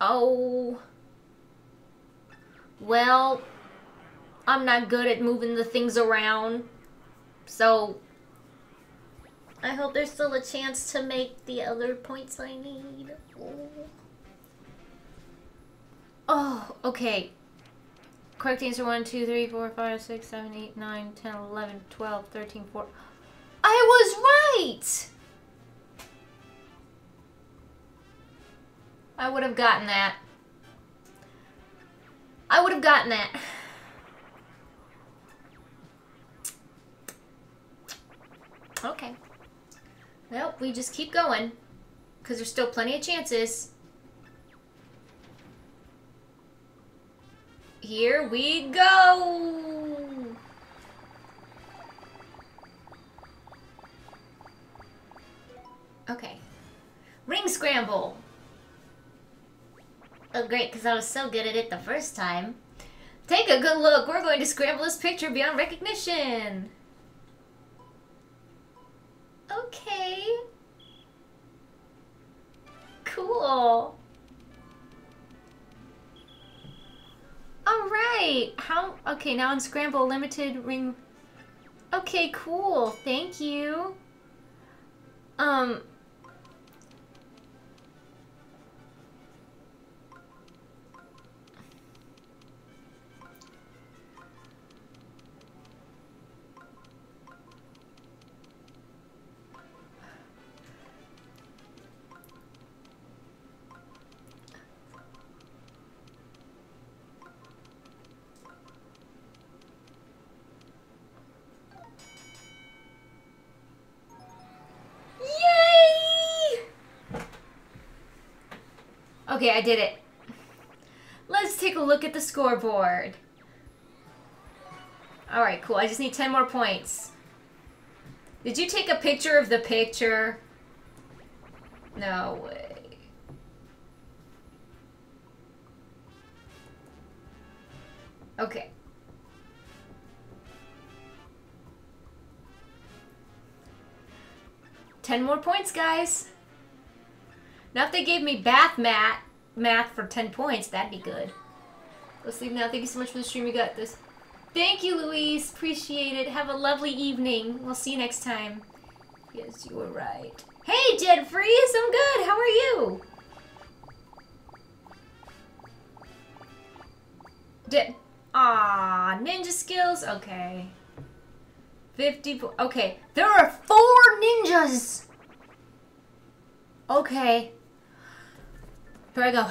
S1: Oh. Well, I'm not good at moving the things around. So, I hope there's still a chance to make the other points I need. Oh, oh okay. Correct answer 1, 2, 3, 4, 5, 6, 7, 8, 9, 10, 11, 12, 13, 14. I was right! I would have gotten that. I would have gotten that. Okay. Well, we just keep going. Because there's still plenty of chances. Here we go! Okay. Ring scramble! Oh, great, because I was so good at it the first time. Take a good look. We're going to scramble this picture beyond recognition. Okay. Cool. Alright. How... Okay, now on Scramble Limited Ring... Okay, cool. Thank you. Um... Okay, I did it. Let's take a look at the scoreboard. Alright, cool. I just need 10 more points. Did you take a picture of the picture? No way. Okay. Ten more points, guys. Now if they gave me bath mat math for 10 points, that'd be good. Go sleep now. Thank you so much for the stream. You got this. Thank you, Louise. Appreciate it. Have a lovely evening. We'll see you next time. Yes, you were right. Hey, Jed Freeze. I'm good. How are you? Did Ah, ninja skills. Okay. 54. Okay, there are four ninjas. Okay. Here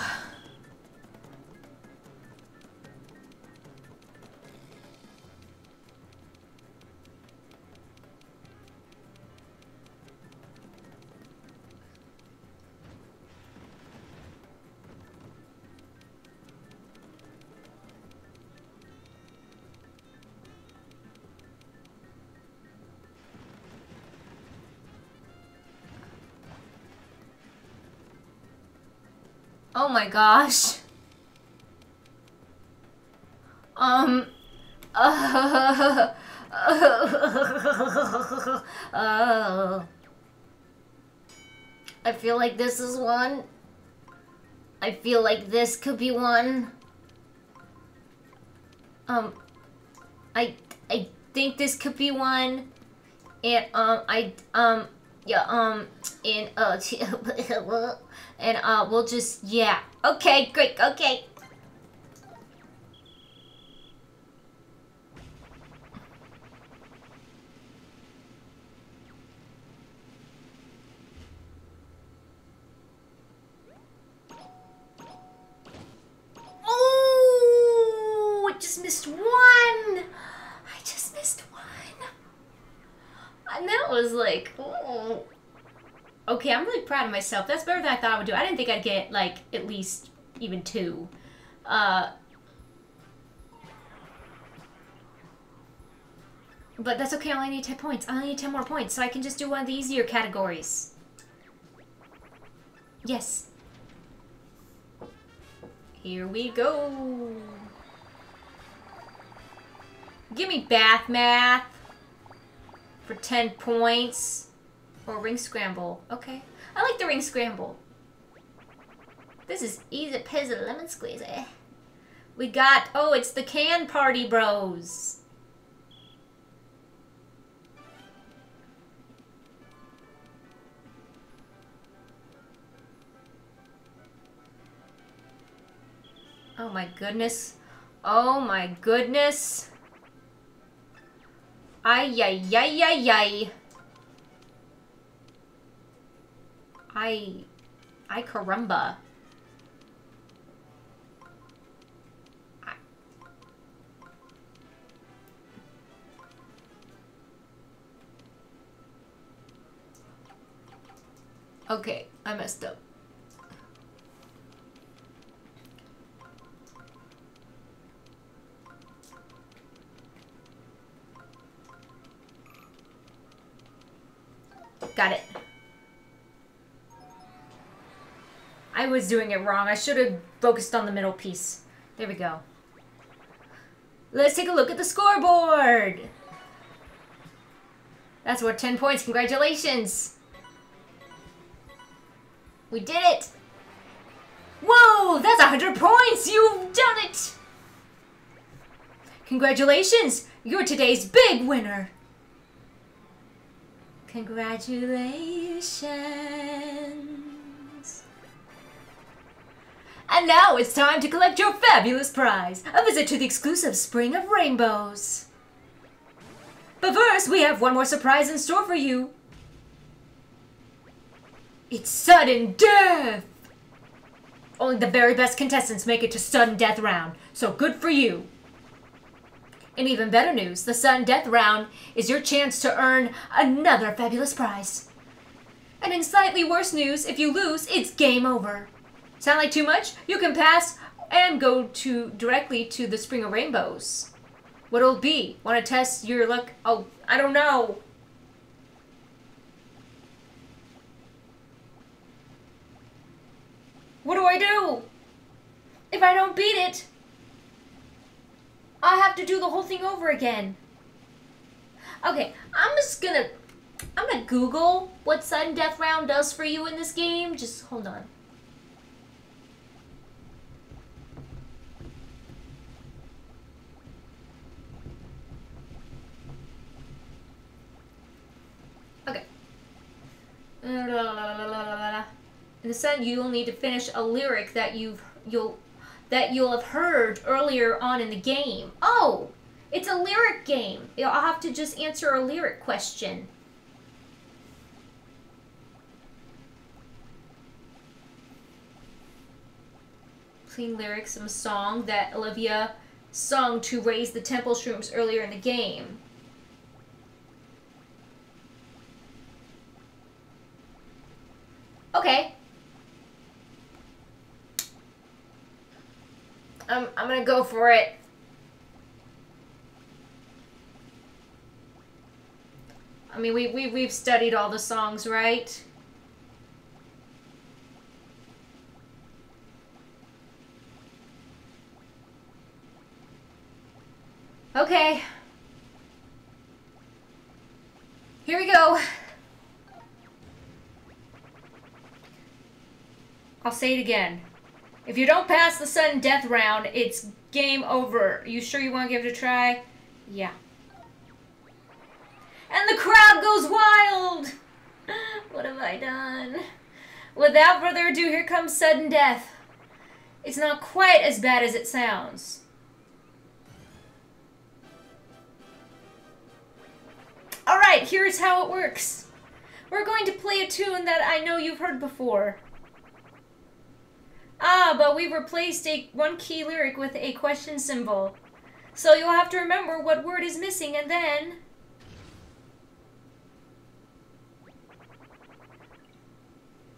S1: my gosh. Um. Uh, uh, I feel like this is one. I feel like this could be one. Um. I I think this could be one. And um I um yeah um and uh and uh, we'll just, yeah. Okay, great, okay. Proud of myself. That's better than I thought I would do. I didn't think I'd get, like, at least even two. Uh, but that's okay, I only need 10 points. I only need 10 more points, so I can just do one of the easier categories. Yes. Here we go. Give me bath math for 10 points. Or ring scramble. Okay. I like the ring scramble. This is easy peasy lemon squeezy. We got, oh, it's the can party bros. Oh my goodness. Oh my goodness. Ay, ay, ay, ay, ay. I... I caramba. I... Okay, I messed up. Got it. I was doing it wrong. I should have focused on the middle piece. There we go. Let's take a look at the scoreboard. That's worth 10 points. Congratulations. We did it. Whoa, that's 100 points. You've done it. Congratulations. You're today's big winner. Congratulations. And now it's time to collect your fabulous prize, a visit to the exclusive Spring of Rainbows. But first, we have one more surprise in store for you. It's sudden death! Only the very best contestants make it to sudden death round, so good for you. And even better news, the sudden death round is your chance to earn another fabulous prize. And in slightly worse news, if you lose, it's game over. Sound like too much? You can pass and go to directly to the Spring of Rainbows. What'll it be? Want to test your luck? Oh, I don't know. What do I do? If I don't beat it? I have to do the whole thing over again. Okay, I'm just gonna I'm gonna Google what sudden death round does for you in this game. Just hold on. Okay. In the sudden, you'll need to finish a lyric that you've you'll that you'll have heard earlier on in the game. Oh, it's a lyric game. I'll have to just answer a lyric question. Clean lyrics of a song that Olivia sung to raise the temple shrooms earlier in the game. Okay. I'm, I'm gonna go for it. I mean, we, we, we've studied all the songs, right? Okay. Here we go. I'll say it again. If you don't pass the sudden death round, it's game over. You sure you want to give it a try? Yeah. And the crowd goes wild! What have I done? Without further ado, here comes sudden death. It's not quite as bad as it sounds. Alright, here's how it works. We're going to play a tune that I know you've heard before. Ah, but we've replaced a one key lyric with a question symbol. So you'll have to remember what word is missing and then...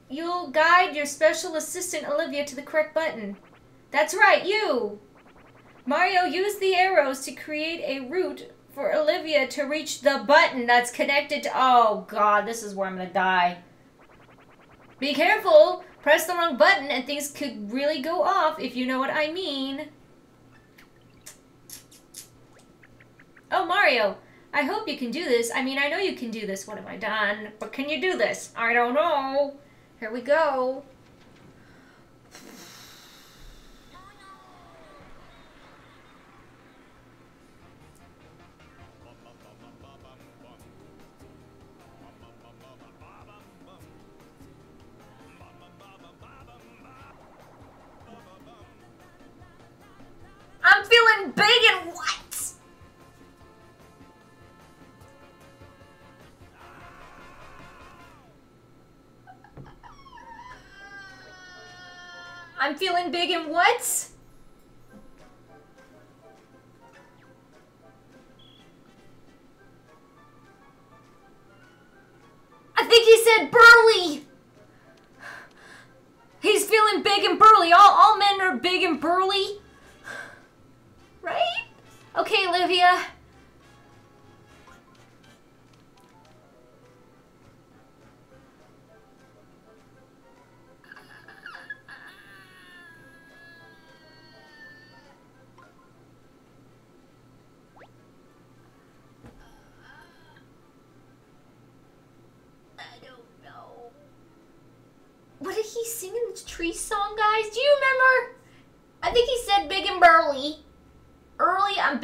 S1: You'll guide your special assistant Olivia to the correct button. That's right, you! Mario use the arrows to create a route for Olivia to reach the button that's connected to... Oh, God, this is where I'm gonna die. Be careful! Press the wrong button and things could really go off, if you know what I mean. Oh, Mario, I hope you can do this. I mean, I know you can do this. What have I done? But can you do this? I don't know. Here we go. Big and what? I'm feeling big and what? I think he said burly. He's feeling big and burly. All, all men are big and burly. Right? Okay, Olivia.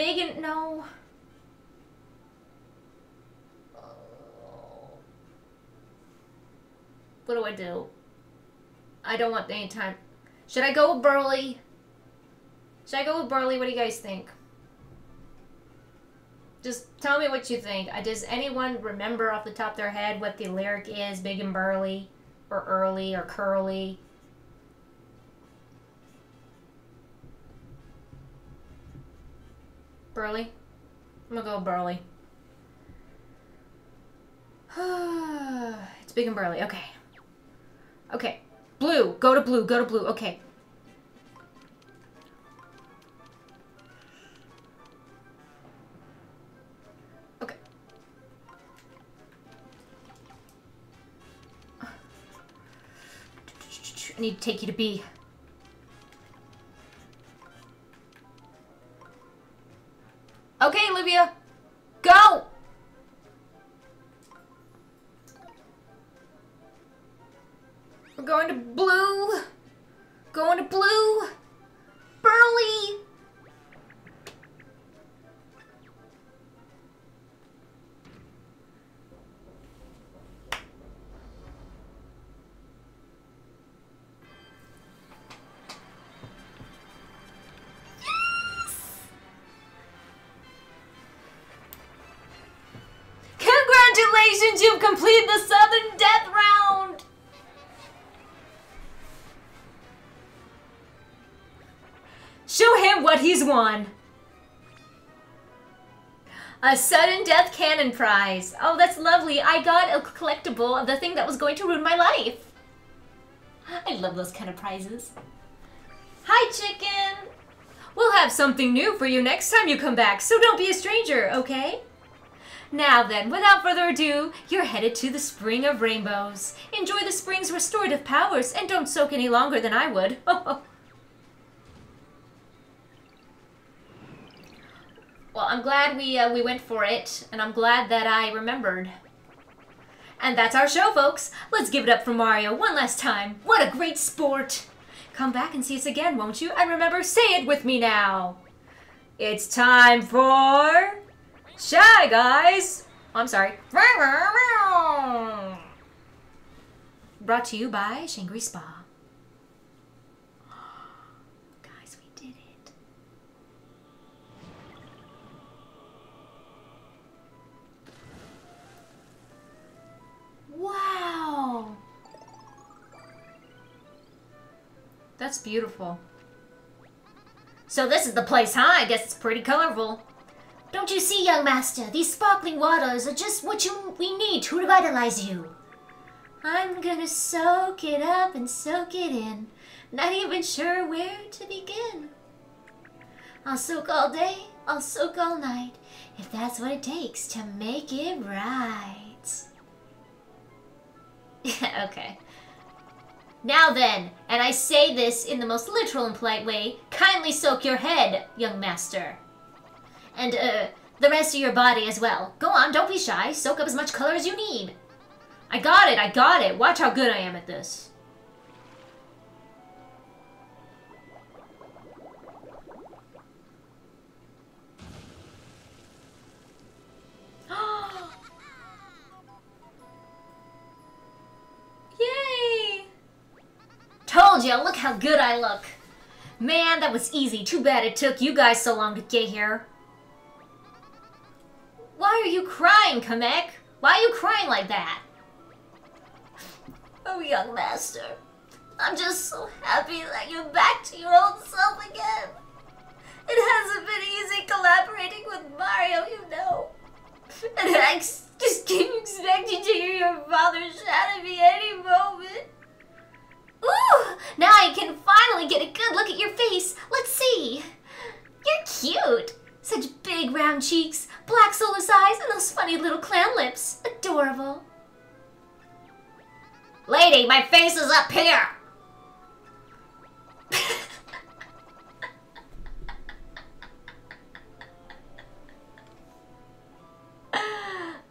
S1: Big and no. Oh. What do I do? I don't want any time. Should I go with Burly? Should I go with Burly? What do you guys think? Just tell me what you think. Does anyone remember off the top of their head what the lyric is? Big and burly, or early, or curly? Burly? I'm gonna go Burly. it's big and burly. Okay. Okay. Blue. Go to blue. Go to blue. Okay. Okay. I need to take you to B. Okay, Olivia. Go! We're going to blue. Going to blue. Burly. Congratulations, you've completed the Sudden Death Round! Show him what he's won. A sudden death cannon prize. Oh, that's lovely. I got a collectible of the thing that was going to ruin my life. I love those kind of prizes. Hi, chicken. We'll have something new for you next time you come back, so don't be a stranger, okay? Now then, without further ado, you're headed to the Spring of Rainbows. Enjoy the spring's restorative powers and don't soak any longer than I would. well, I'm glad we uh, we went for it, and I'm glad that I remembered. And that's our show, folks. Let's give it up for Mario one last time. What a great sport! Come back and see us again, won't you? And remember, say it with me now. It's time for... Shy Guys! I'm sorry. Brought to you by Shangri Spa. Guys, we did it. Wow! That's beautiful. So this is the place, huh? I guess it's pretty colorful.
S2: Don't you see, young master? These sparkling waters are just what you we need to revitalize you. I'm gonna soak it up and soak it in. Not even sure where to begin. I'll soak all day, I'll soak all night, if that's what it takes to make it right.
S1: okay. Now then, and I say this in the most literal and polite way, kindly soak your head, young master.
S2: And, uh, the rest of your body as well. Go on, don't be shy. Soak up as much color as you need.
S1: I got it, I got it. Watch how good I am at this. Yay!
S2: Told you, look how good I look. Man, that was easy. Too bad it took you guys so long to get here.
S1: Why are you crying, Kamek? Why are you crying like that?
S2: Oh, young master. I'm just so happy that you're back to your old self again. It hasn't been easy collaborating with Mario, you know. And I just keep expecting to hear your father shout at me any moment. Ooh! Now I can finally get a good look at your face. Let's see. You're cute. Such big round cheeks, black soulless eyes, and those funny little clown lips. Adorable.
S1: Lady, my face is up here!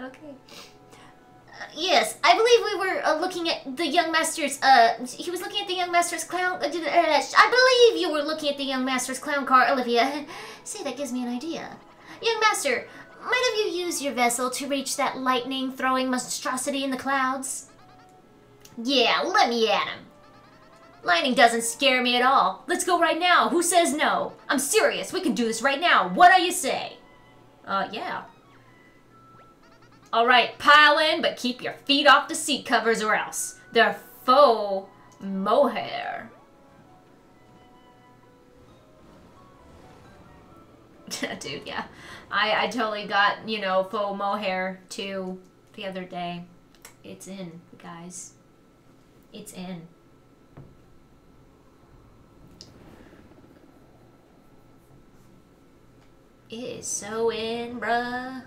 S2: okay. Uh, yes, I believe we were uh, looking at the young master's, uh, he was looking at the young master's clown, uh, uh I believe you were looking at the young master's clown car, Olivia. See, that gives me an idea. Young master, might have you used your vessel to reach that lightning-throwing monstrosity in the clouds?
S1: Yeah, let me at him. Lightning doesn't scare me at all. Let's go right now. Who says no? I'm serious. We can do this right now. What do you say? Uh, yeah. Alright, pile in, but keep your feet off the seat covers or else. They're faux mohair. Dude, yeah. I, I totally got, you know, faux mohair too the other day. It's in, guys. It's in. It is so in, bruh.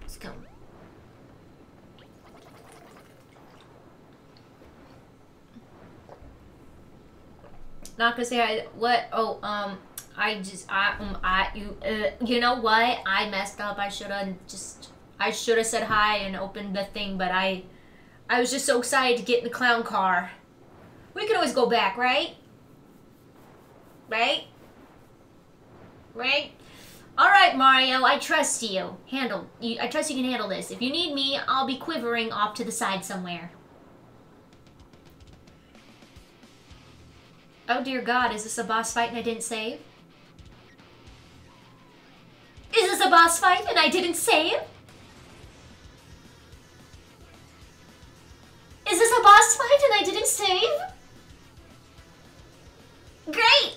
S1: Let's go. Not gonna say I what oh um I just I um I you uh, you know what? I messed up. I should have just I should have said hi and opened the thing, but I I was just so excited to get in the clown car. We can always go back, right? Right? Right? All right, Mario. I trust you. Handle. You, I trust you can handle this. If you need me, I'll be quivering off to the side somewhere. Oh dear God, is this a boss fight and I didn't save? Is this a boss fight and I didn't save? Is this a boss fight and I didn't save? Great!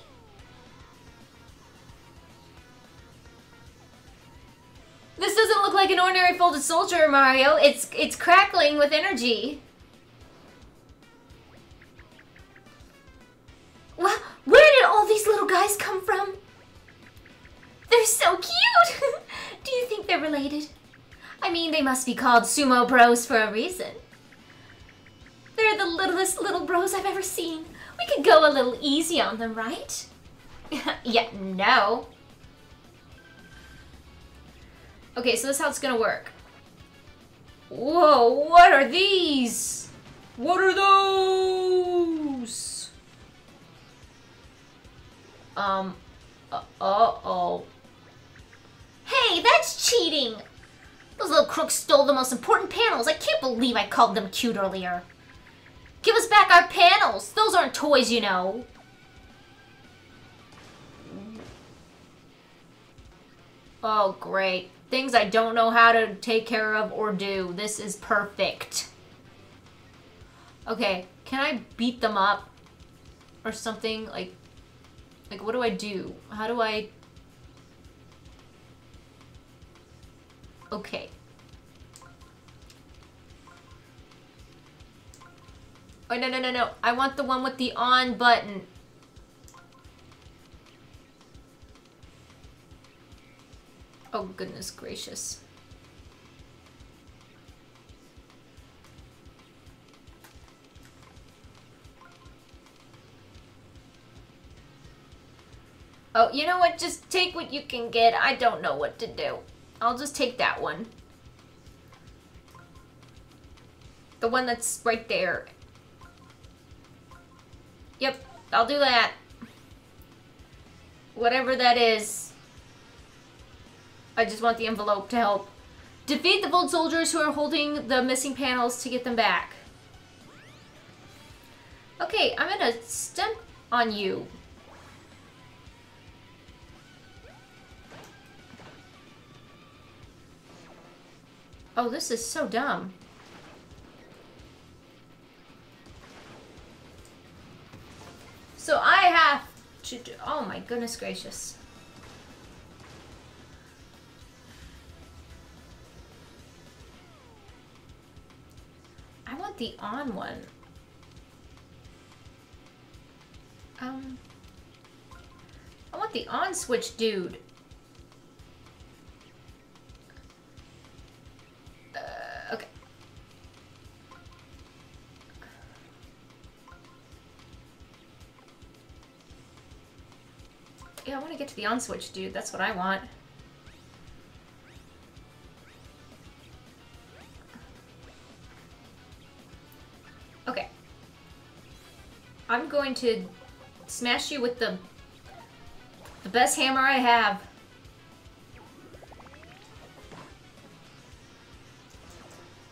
S1: This doesn't look like an ordinary folded soldier, Mario. It's it's crackling with energy. Wh- Where did all these little guys come from? They're so cute! Do you think they're related? I mean, they must be called sumo bros for a reason. They're the littlest little bros I've ever seen. We could go a little easy on them, right? yeah, no. Okay, so this is how it's gonna work. Whoa, what are these? What are those? Um, uh, uh-oh. Hey, that's cheating! Those little crooks stole the most important panels. I can't believe I called them cute earlier. Give us back our panels. Those aren't toys, you know. Oh, great. Things I don't know how to take care of or do. This is perfect. Okay, can I beat them up? Or something? Like, like what do I do? How do I... Okay. Oh, no, no, no, no. I want the one with the on button. Oh, goodness gracious. Oh, you know what? Just take what you can get. I don't know what to do. I'll just take that one. The one that's right there. Yep, I'll do that. Whatever that is. I just want the envelope to help. Defeat the Volt soldiers who are holding the missing panels to get them back. Okay, I'm gonna stump on you. Oh, this is so dumb. So I have to do, oh my goodness gracious. I want the on one. Um, I want the on switch dude. Yeah, I want to get to the on switch dude. That's what I want. Okay. I'm going to smash you with the the best hammer I have.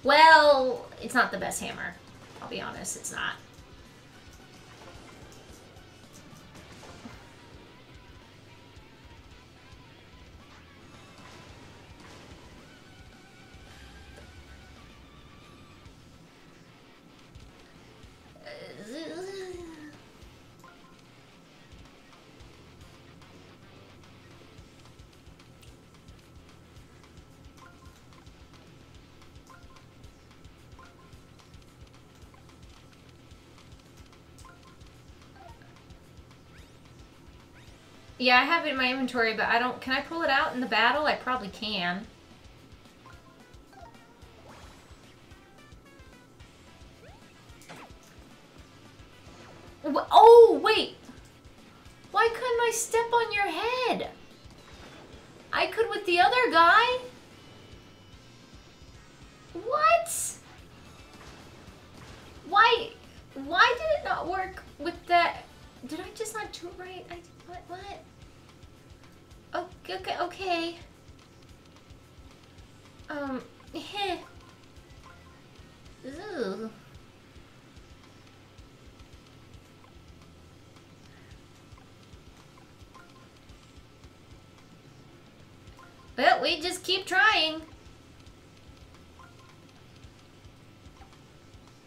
S1: Well, it's not the best hammer. I'll be honest, it's not. Yeah, I have it in my inventory, but I don't... Can I pull it out in the battle? I probably can. Keep trying.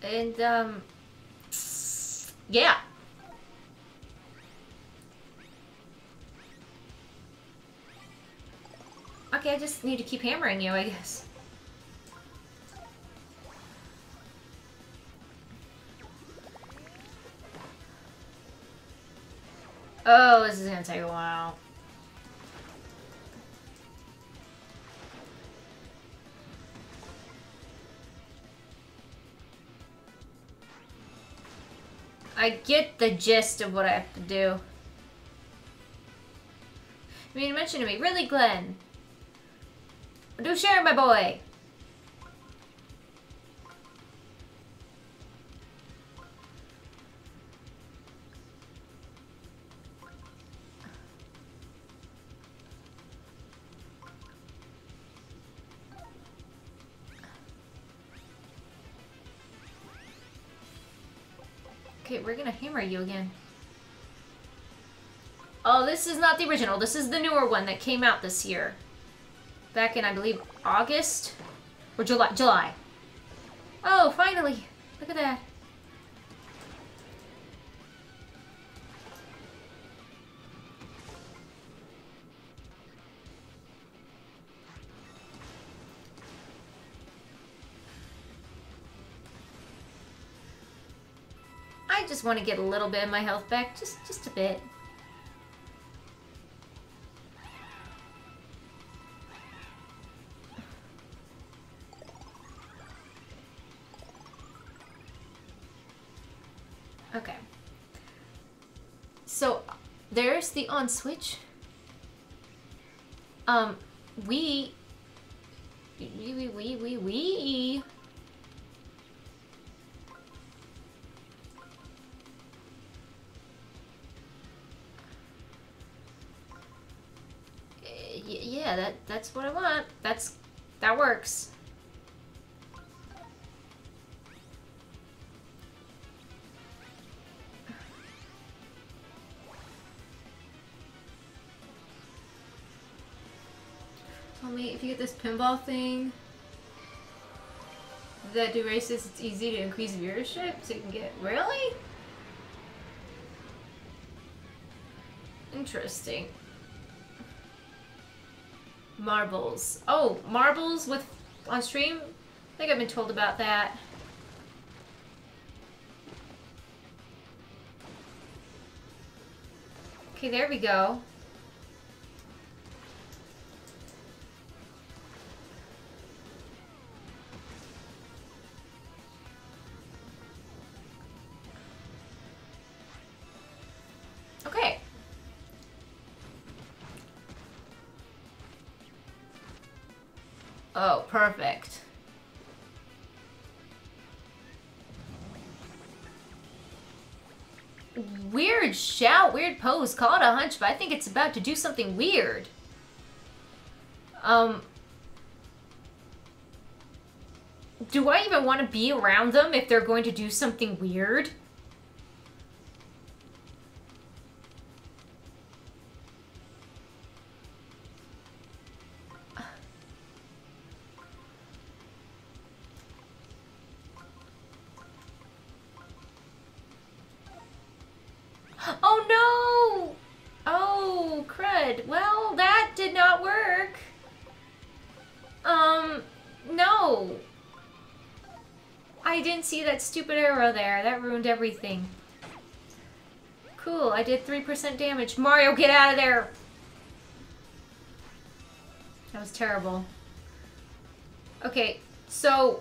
S1: And, um, yeah. Okay, I just need to keep hammering you, I guess. Oh, this is gonna take a while. I get the gist of what I have to do. I mean, mention to me. Really, Glenn? Do share, my boy. We're you again. Oh, this is not the original. This is the newer one that came out this year. Back in, I believe, August? Or July. July. Oh, finally. Look at that. Want to get a little bit of my health back. Just, just a bit. Okay. So, there's the on switch. Um, we... We, we, we, we, we... that's what I want. That's that works. Tell me if you get this pinball thing that do races, it's easy to increase viewership, so you can get really interesting. Marbles. Oh, marbles with on stream? I think I've been told about that. Okay, there we go. Perfect. Weird shout, weird pose. Call it a hunch, but I think it's about to do something weird. Um. Do I even want to be around them if they're going to do something weird? Oh no! Oh, crud. Well, that did not work. Um, no. I didn't see that stupid arrow there. That ruined everything. Cool, I did 3% damage. Mario, get out of there! That was terrible. Okay, so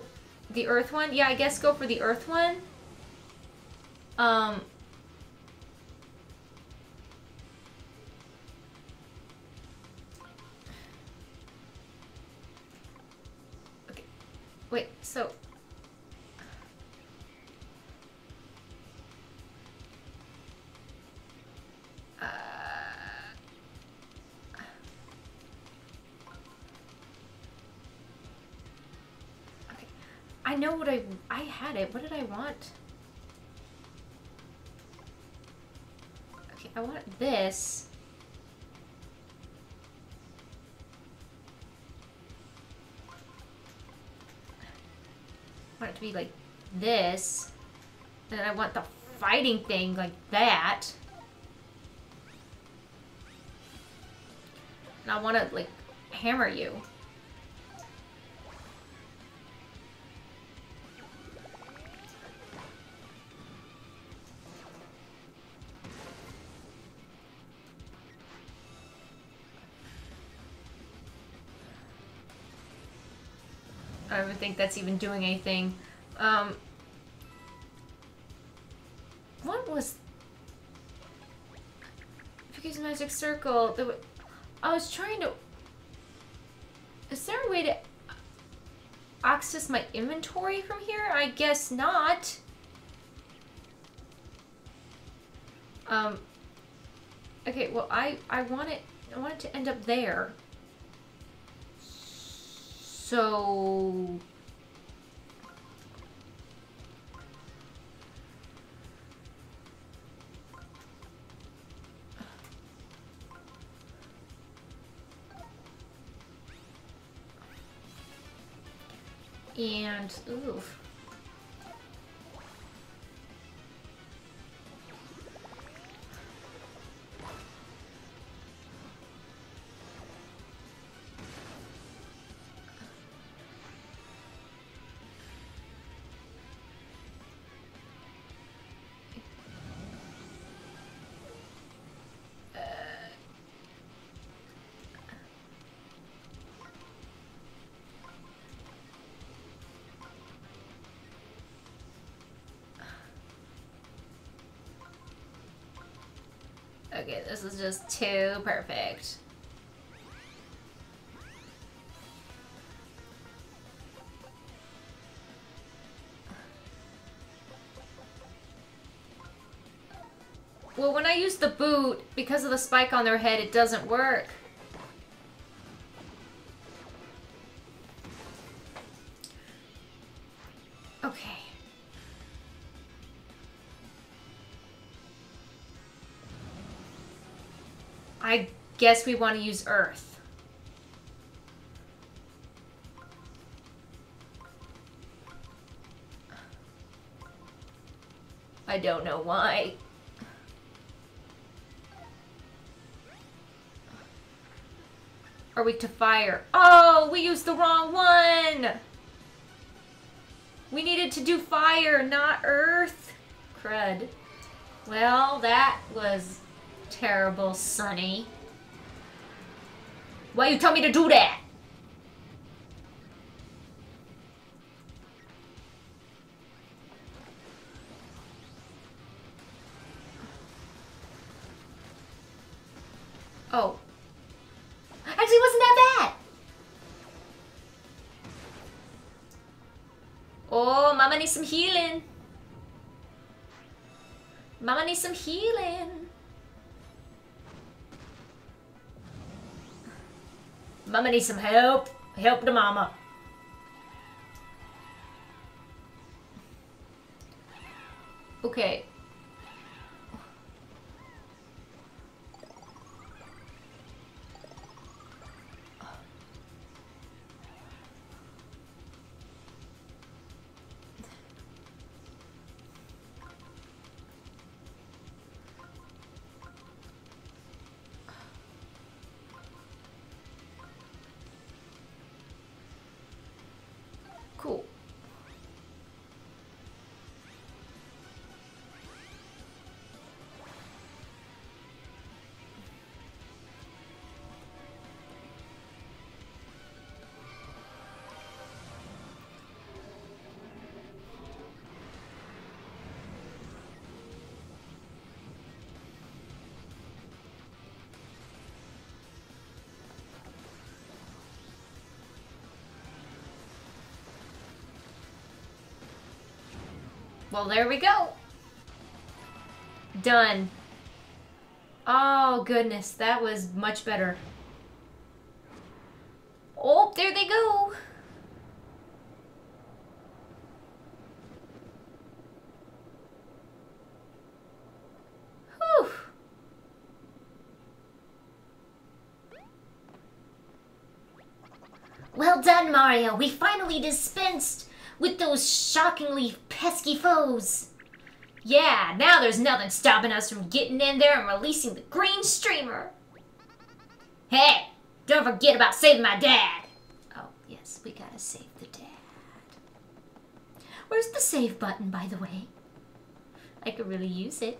S1: the earth one? Yeah, I guess go for the earth one. Um, know what I... I had it. What did I want? Okay, I want this. I want it to be like this. And I want the fighting thing like that. And I want to like hammer you. Think that's even doing anything. Um, what was... Because Magic Circle, the, I was trying to... Is there a way to access my inventory from here? I guess not. Um, okay, well, I, I want it, I want it to end up there. So... And, oof. This is just too perfect. Well, when I use the boot, because of the spike on their head, it doesn't work. I guess we want to use Earth. I don't know why. Are we to fire? Oh, we used the wrong one! We needed to do fire, not earth. Crud. Well, that was terrible, Sonny. Why you tell me to do that? Oh. Actually, wasn't that bad. Oh, Mama needs some healing. Mama needs some healing. Mama needs some help. Help the mama. Well, there we go. Done. Oh, goodness. That was much better. Oh, there they go. Whew.
S2: Well done, Mario. We finally dispensed with those shockingly pesky foes.
S1: Yeah, now there's nothing stopping us from getting in there and releasing the green streamer. Hey, don't forget about saving my dad.
S2: Oh, yes, we gotta save the dad. Where's the save button, by the way?
S1: I could really use it,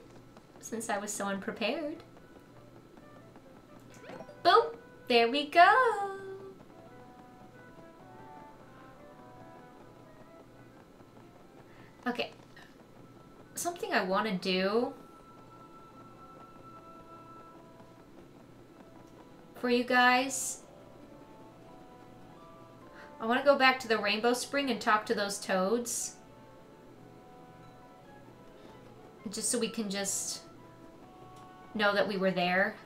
S1: since I was so unprepared. Boop! There we go! Okay. Something I want to do for you guys. I want to go back to the Rainbow Spring and talk to those toads. Just so we can just know that we were there.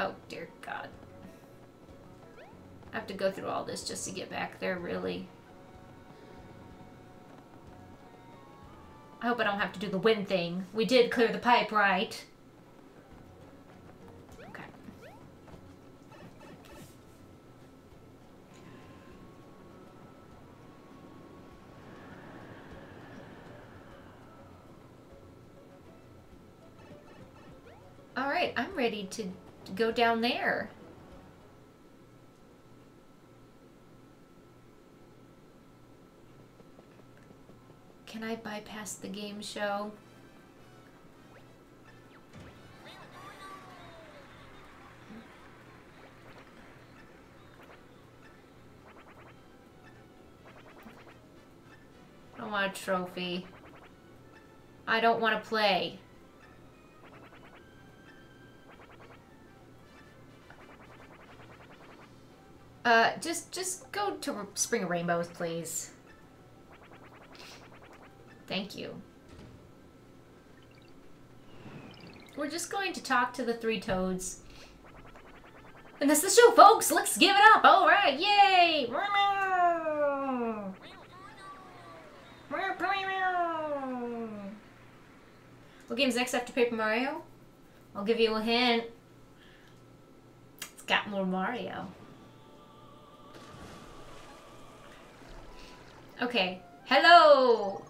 S1: Oh, dear God. I have to go through all this just to get back there, really. I hope I don't have to do the wind thing. We did clear the pipe, right? Okay. Alright, I'm ready to go down there. Can I bypass the game show? I don't want a trophy. I don't want to play. Uh, just, just go to Spring of Rainbows, please. Thank you. We're just going to talk to the three toads. And that's the show, folks! Let's give it up! Alright, yay! What game's next after Paper Mario? I'll give you a hint. It's got more Mario. Okay. Hello!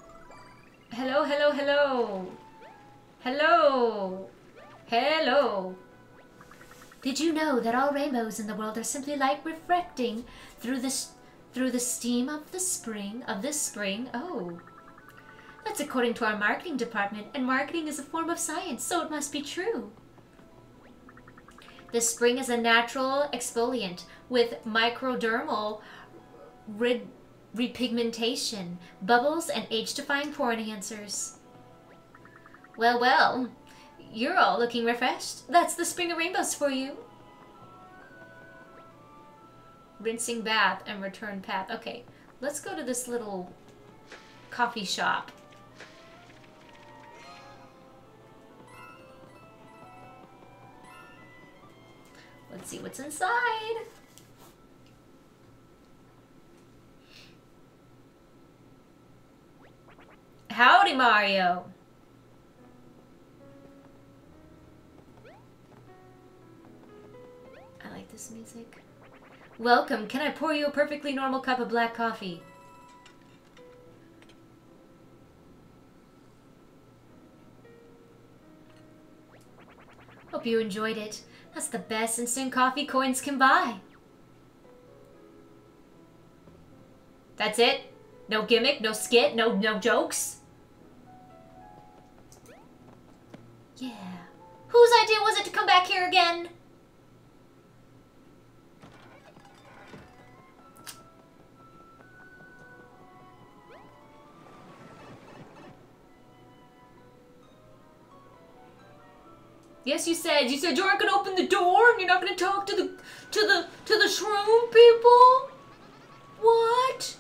S1: Hello, hello, hello! Hello! Hello!
S2: Did you know that all rainbows in the world are simply light refracting through the through the steam of the spring of the spring? Oh. That's according to our marketing department, and marketing is a form of science, so it must be true. The spring is a natural exfoliant with microdermal rid repigmentation, bubbles, and age-defying pore enhancers. Well, well, you're all looking refreshed. That's the Spring of Rainbows for you.
S1: Rinsing bath and return path. Okay, let's go to this little coffee shop. Let's see what's inside. Howdy, Mario! I like this music. Welcome, can I pour you a perfectly normal cup of black coffee? Hope you enjoyed it. That's the best instant coffee coins can buy. That's it? No gimmick, no skit, no no jokes? Yeah. Whose idea was it to come back here again? Yes, you said. You said you aren't gonna open the door and you're not gonna talk to the to the to the shroom people. What?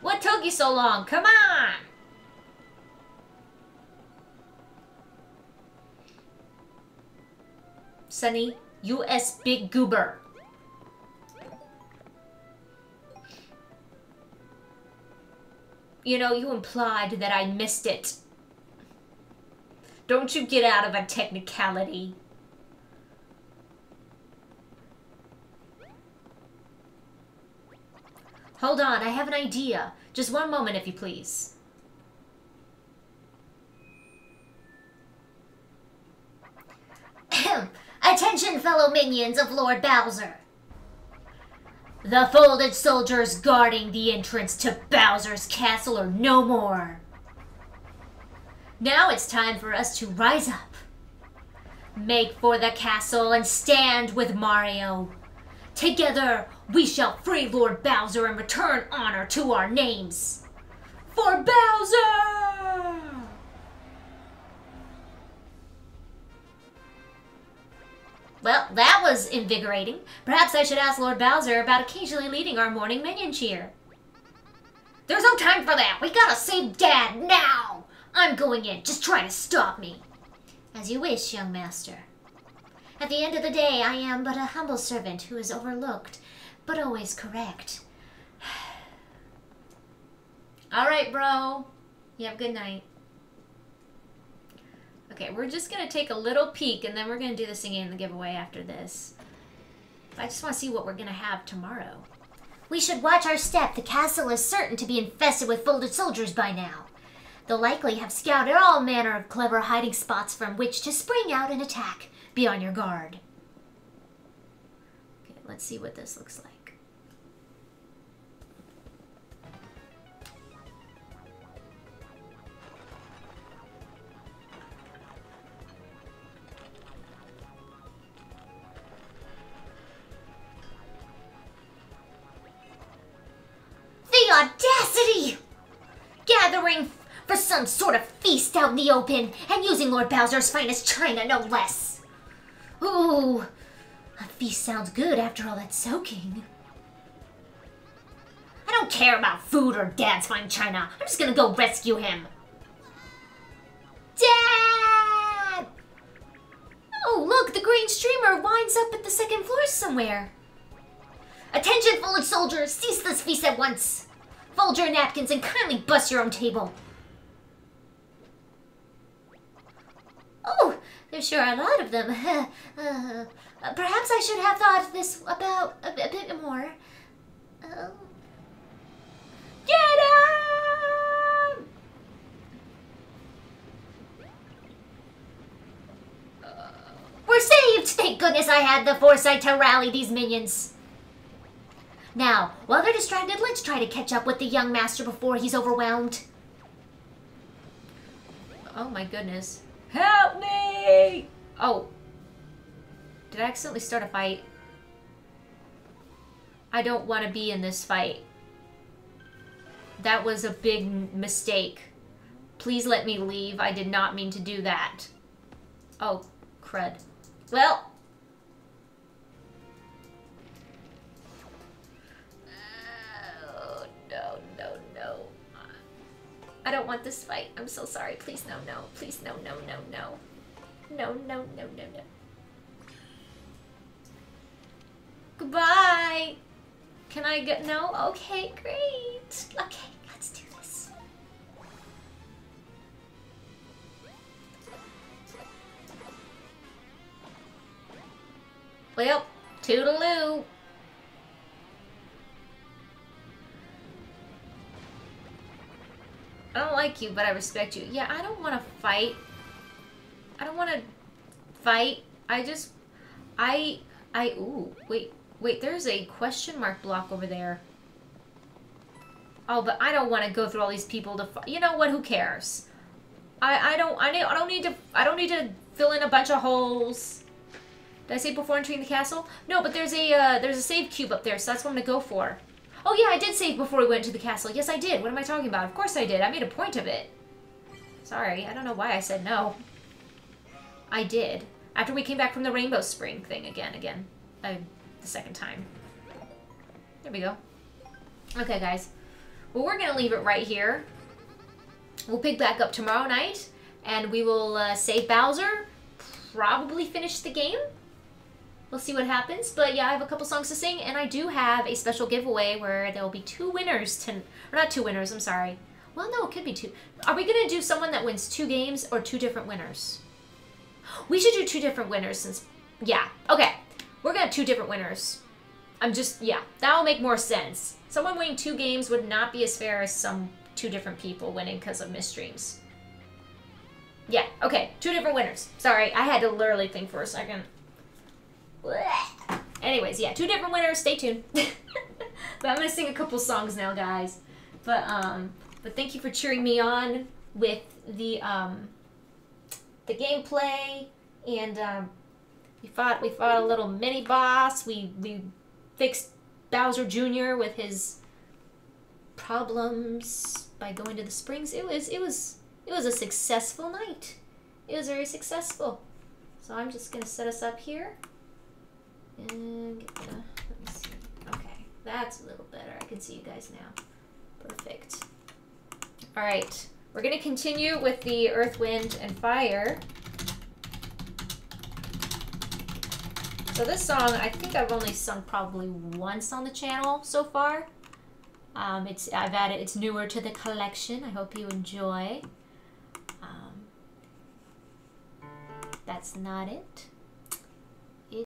S1: What took you so long? Come on. Sunny, U.S. Big Goober. You know, you implied that I missed it. Don't you get out of a technicality. Hold on, I have an idea. Just one moment, if you please.
S2: Attention, fellow minions of Lord Bowser. The folded soldiers guarding the entrance to Bowser's castle are no more.
S1: Now it's time for us to rise up. Make for the castle and stand with Mario. Together, we shall free Lord Bowser and return honor to our names. For Bowser! Well, that was invigorating. Perhaps I should ask Lord Bowser about occasionally leading our morning minion cheer. There's no time for that. We gotta save Dad now. I'm going in. Just try to stop me.
S2: As you wish, young master. At the end of the day, I am but a humble servant who is overlooked, but always correct.
S1: All right, bro. You have a good night. Okay, we're just going to take a little peek, and then we're going to do the singing and the giveaway after this. I just want to see what we're going to have tomorrow.
S2: We should watch our step. The castle is certain to be infested with folded soldiers by now. They'll likely have scouted all manner of clever hiding spots from which to spring out and attack. Be on your guard.
S1: Okay, let's see what this looks like.
S2: The audacity! Gathering for some sort of feast out in the open and using Lord Bowser's finest china, no less. Ooh, a feast sounds good after all that soaking. I don't care about food or Dad's fine china. I'm just gonna go rescue him. Dad! Oh, look, the green streamer winds up at the second floor somewhere. Attention, folded soldiers! Cease this feast at once! Fold your napkins and kindly bust your own table. Oh, there sure are a lot of them. uh, perhaps I should have thought this about a, a bit more. Uh, get him! We're saved! Thank goodness I had the foresight to rally these minions. Now, while they're distracted, let's try to catch up with the young master before he's overwhelmed.
S1: Oh my goodness. Help me! Oh. Did I accidentally start a fight? I don't want to be in this fight. That was a big mistake. Please let me leave. I did not mean to do that. Oh, crud. Well, I don't want this fight. I'm so sorry. Please, no, no. Please, no, no, no, no. No, no, no, no, no. Goodbye. Can I get... No? Okay, great. Okay, let's do this. Well, toodaloo. I don't like you, but I respect you. Yeah, I don't want to fight. I don't want to fight. I just... I... I... Ooh, wait. Wait, there's a question mark block over there. Oh, but I don't want to go through all these people to... You know what? Who cares? I, I don't... I, need, I don't need to... I don't need to fill in a bunch of holes. Did I say before entering the castle? No, but there's a, uh, there's a save cube up there, so that's what I'm going to go for. Oh yeah, I did save before we went to the castle. Yes, I did. What am I talking about? Of course I did. I made a point of it. Sorry, I don't know why I said no. I did. After we came back from the Rainbow Spring thing again, again. Uh, the second time. There we go. Okay, guys. Well, we're going to leave it right here. We'll pick back up tomorrow night, and we will uh, save Bowser, probably finish the game. We'll see what happens. But yeah, I have a couple songs to sing, and I do have a special giveaway where there will be two winners. To, or not two winners, I'm sorry. Well, no, it could be two. Are we going to do someone that wins two games or two different winners? We should do two different winners since... Yeah, okay. We're going to have two different winners. I'm just... Yeah, that will make more sense. Someone winning two games would not be as fair as some two different people winning because of misstreams. Yeah, okay, two different winners. Sorry, I had to literally think for a second. Anyways, yeah, two different winners. Stay tuned. but I'm gonna sing a couple songs now, guys. But um, but thank you for cheering me on with the um, the gameplay and um, we fought we fought a little mini boss. We we fixed Bowser Jr. with his problems by going to the springs. It was it was it was a successful night. It was very successful. So I'm just gonna set us up here. And get the, let me see. Okay, that's a little better. I can see you guys now. Perfect. All right, we're gonna continue with the Earth, Wind, and Fire. So this song, I think I've only sung probably once on the channel so far. Um, it's I've added it's newer to the collection. I hope you enjoy. Um, that's not it.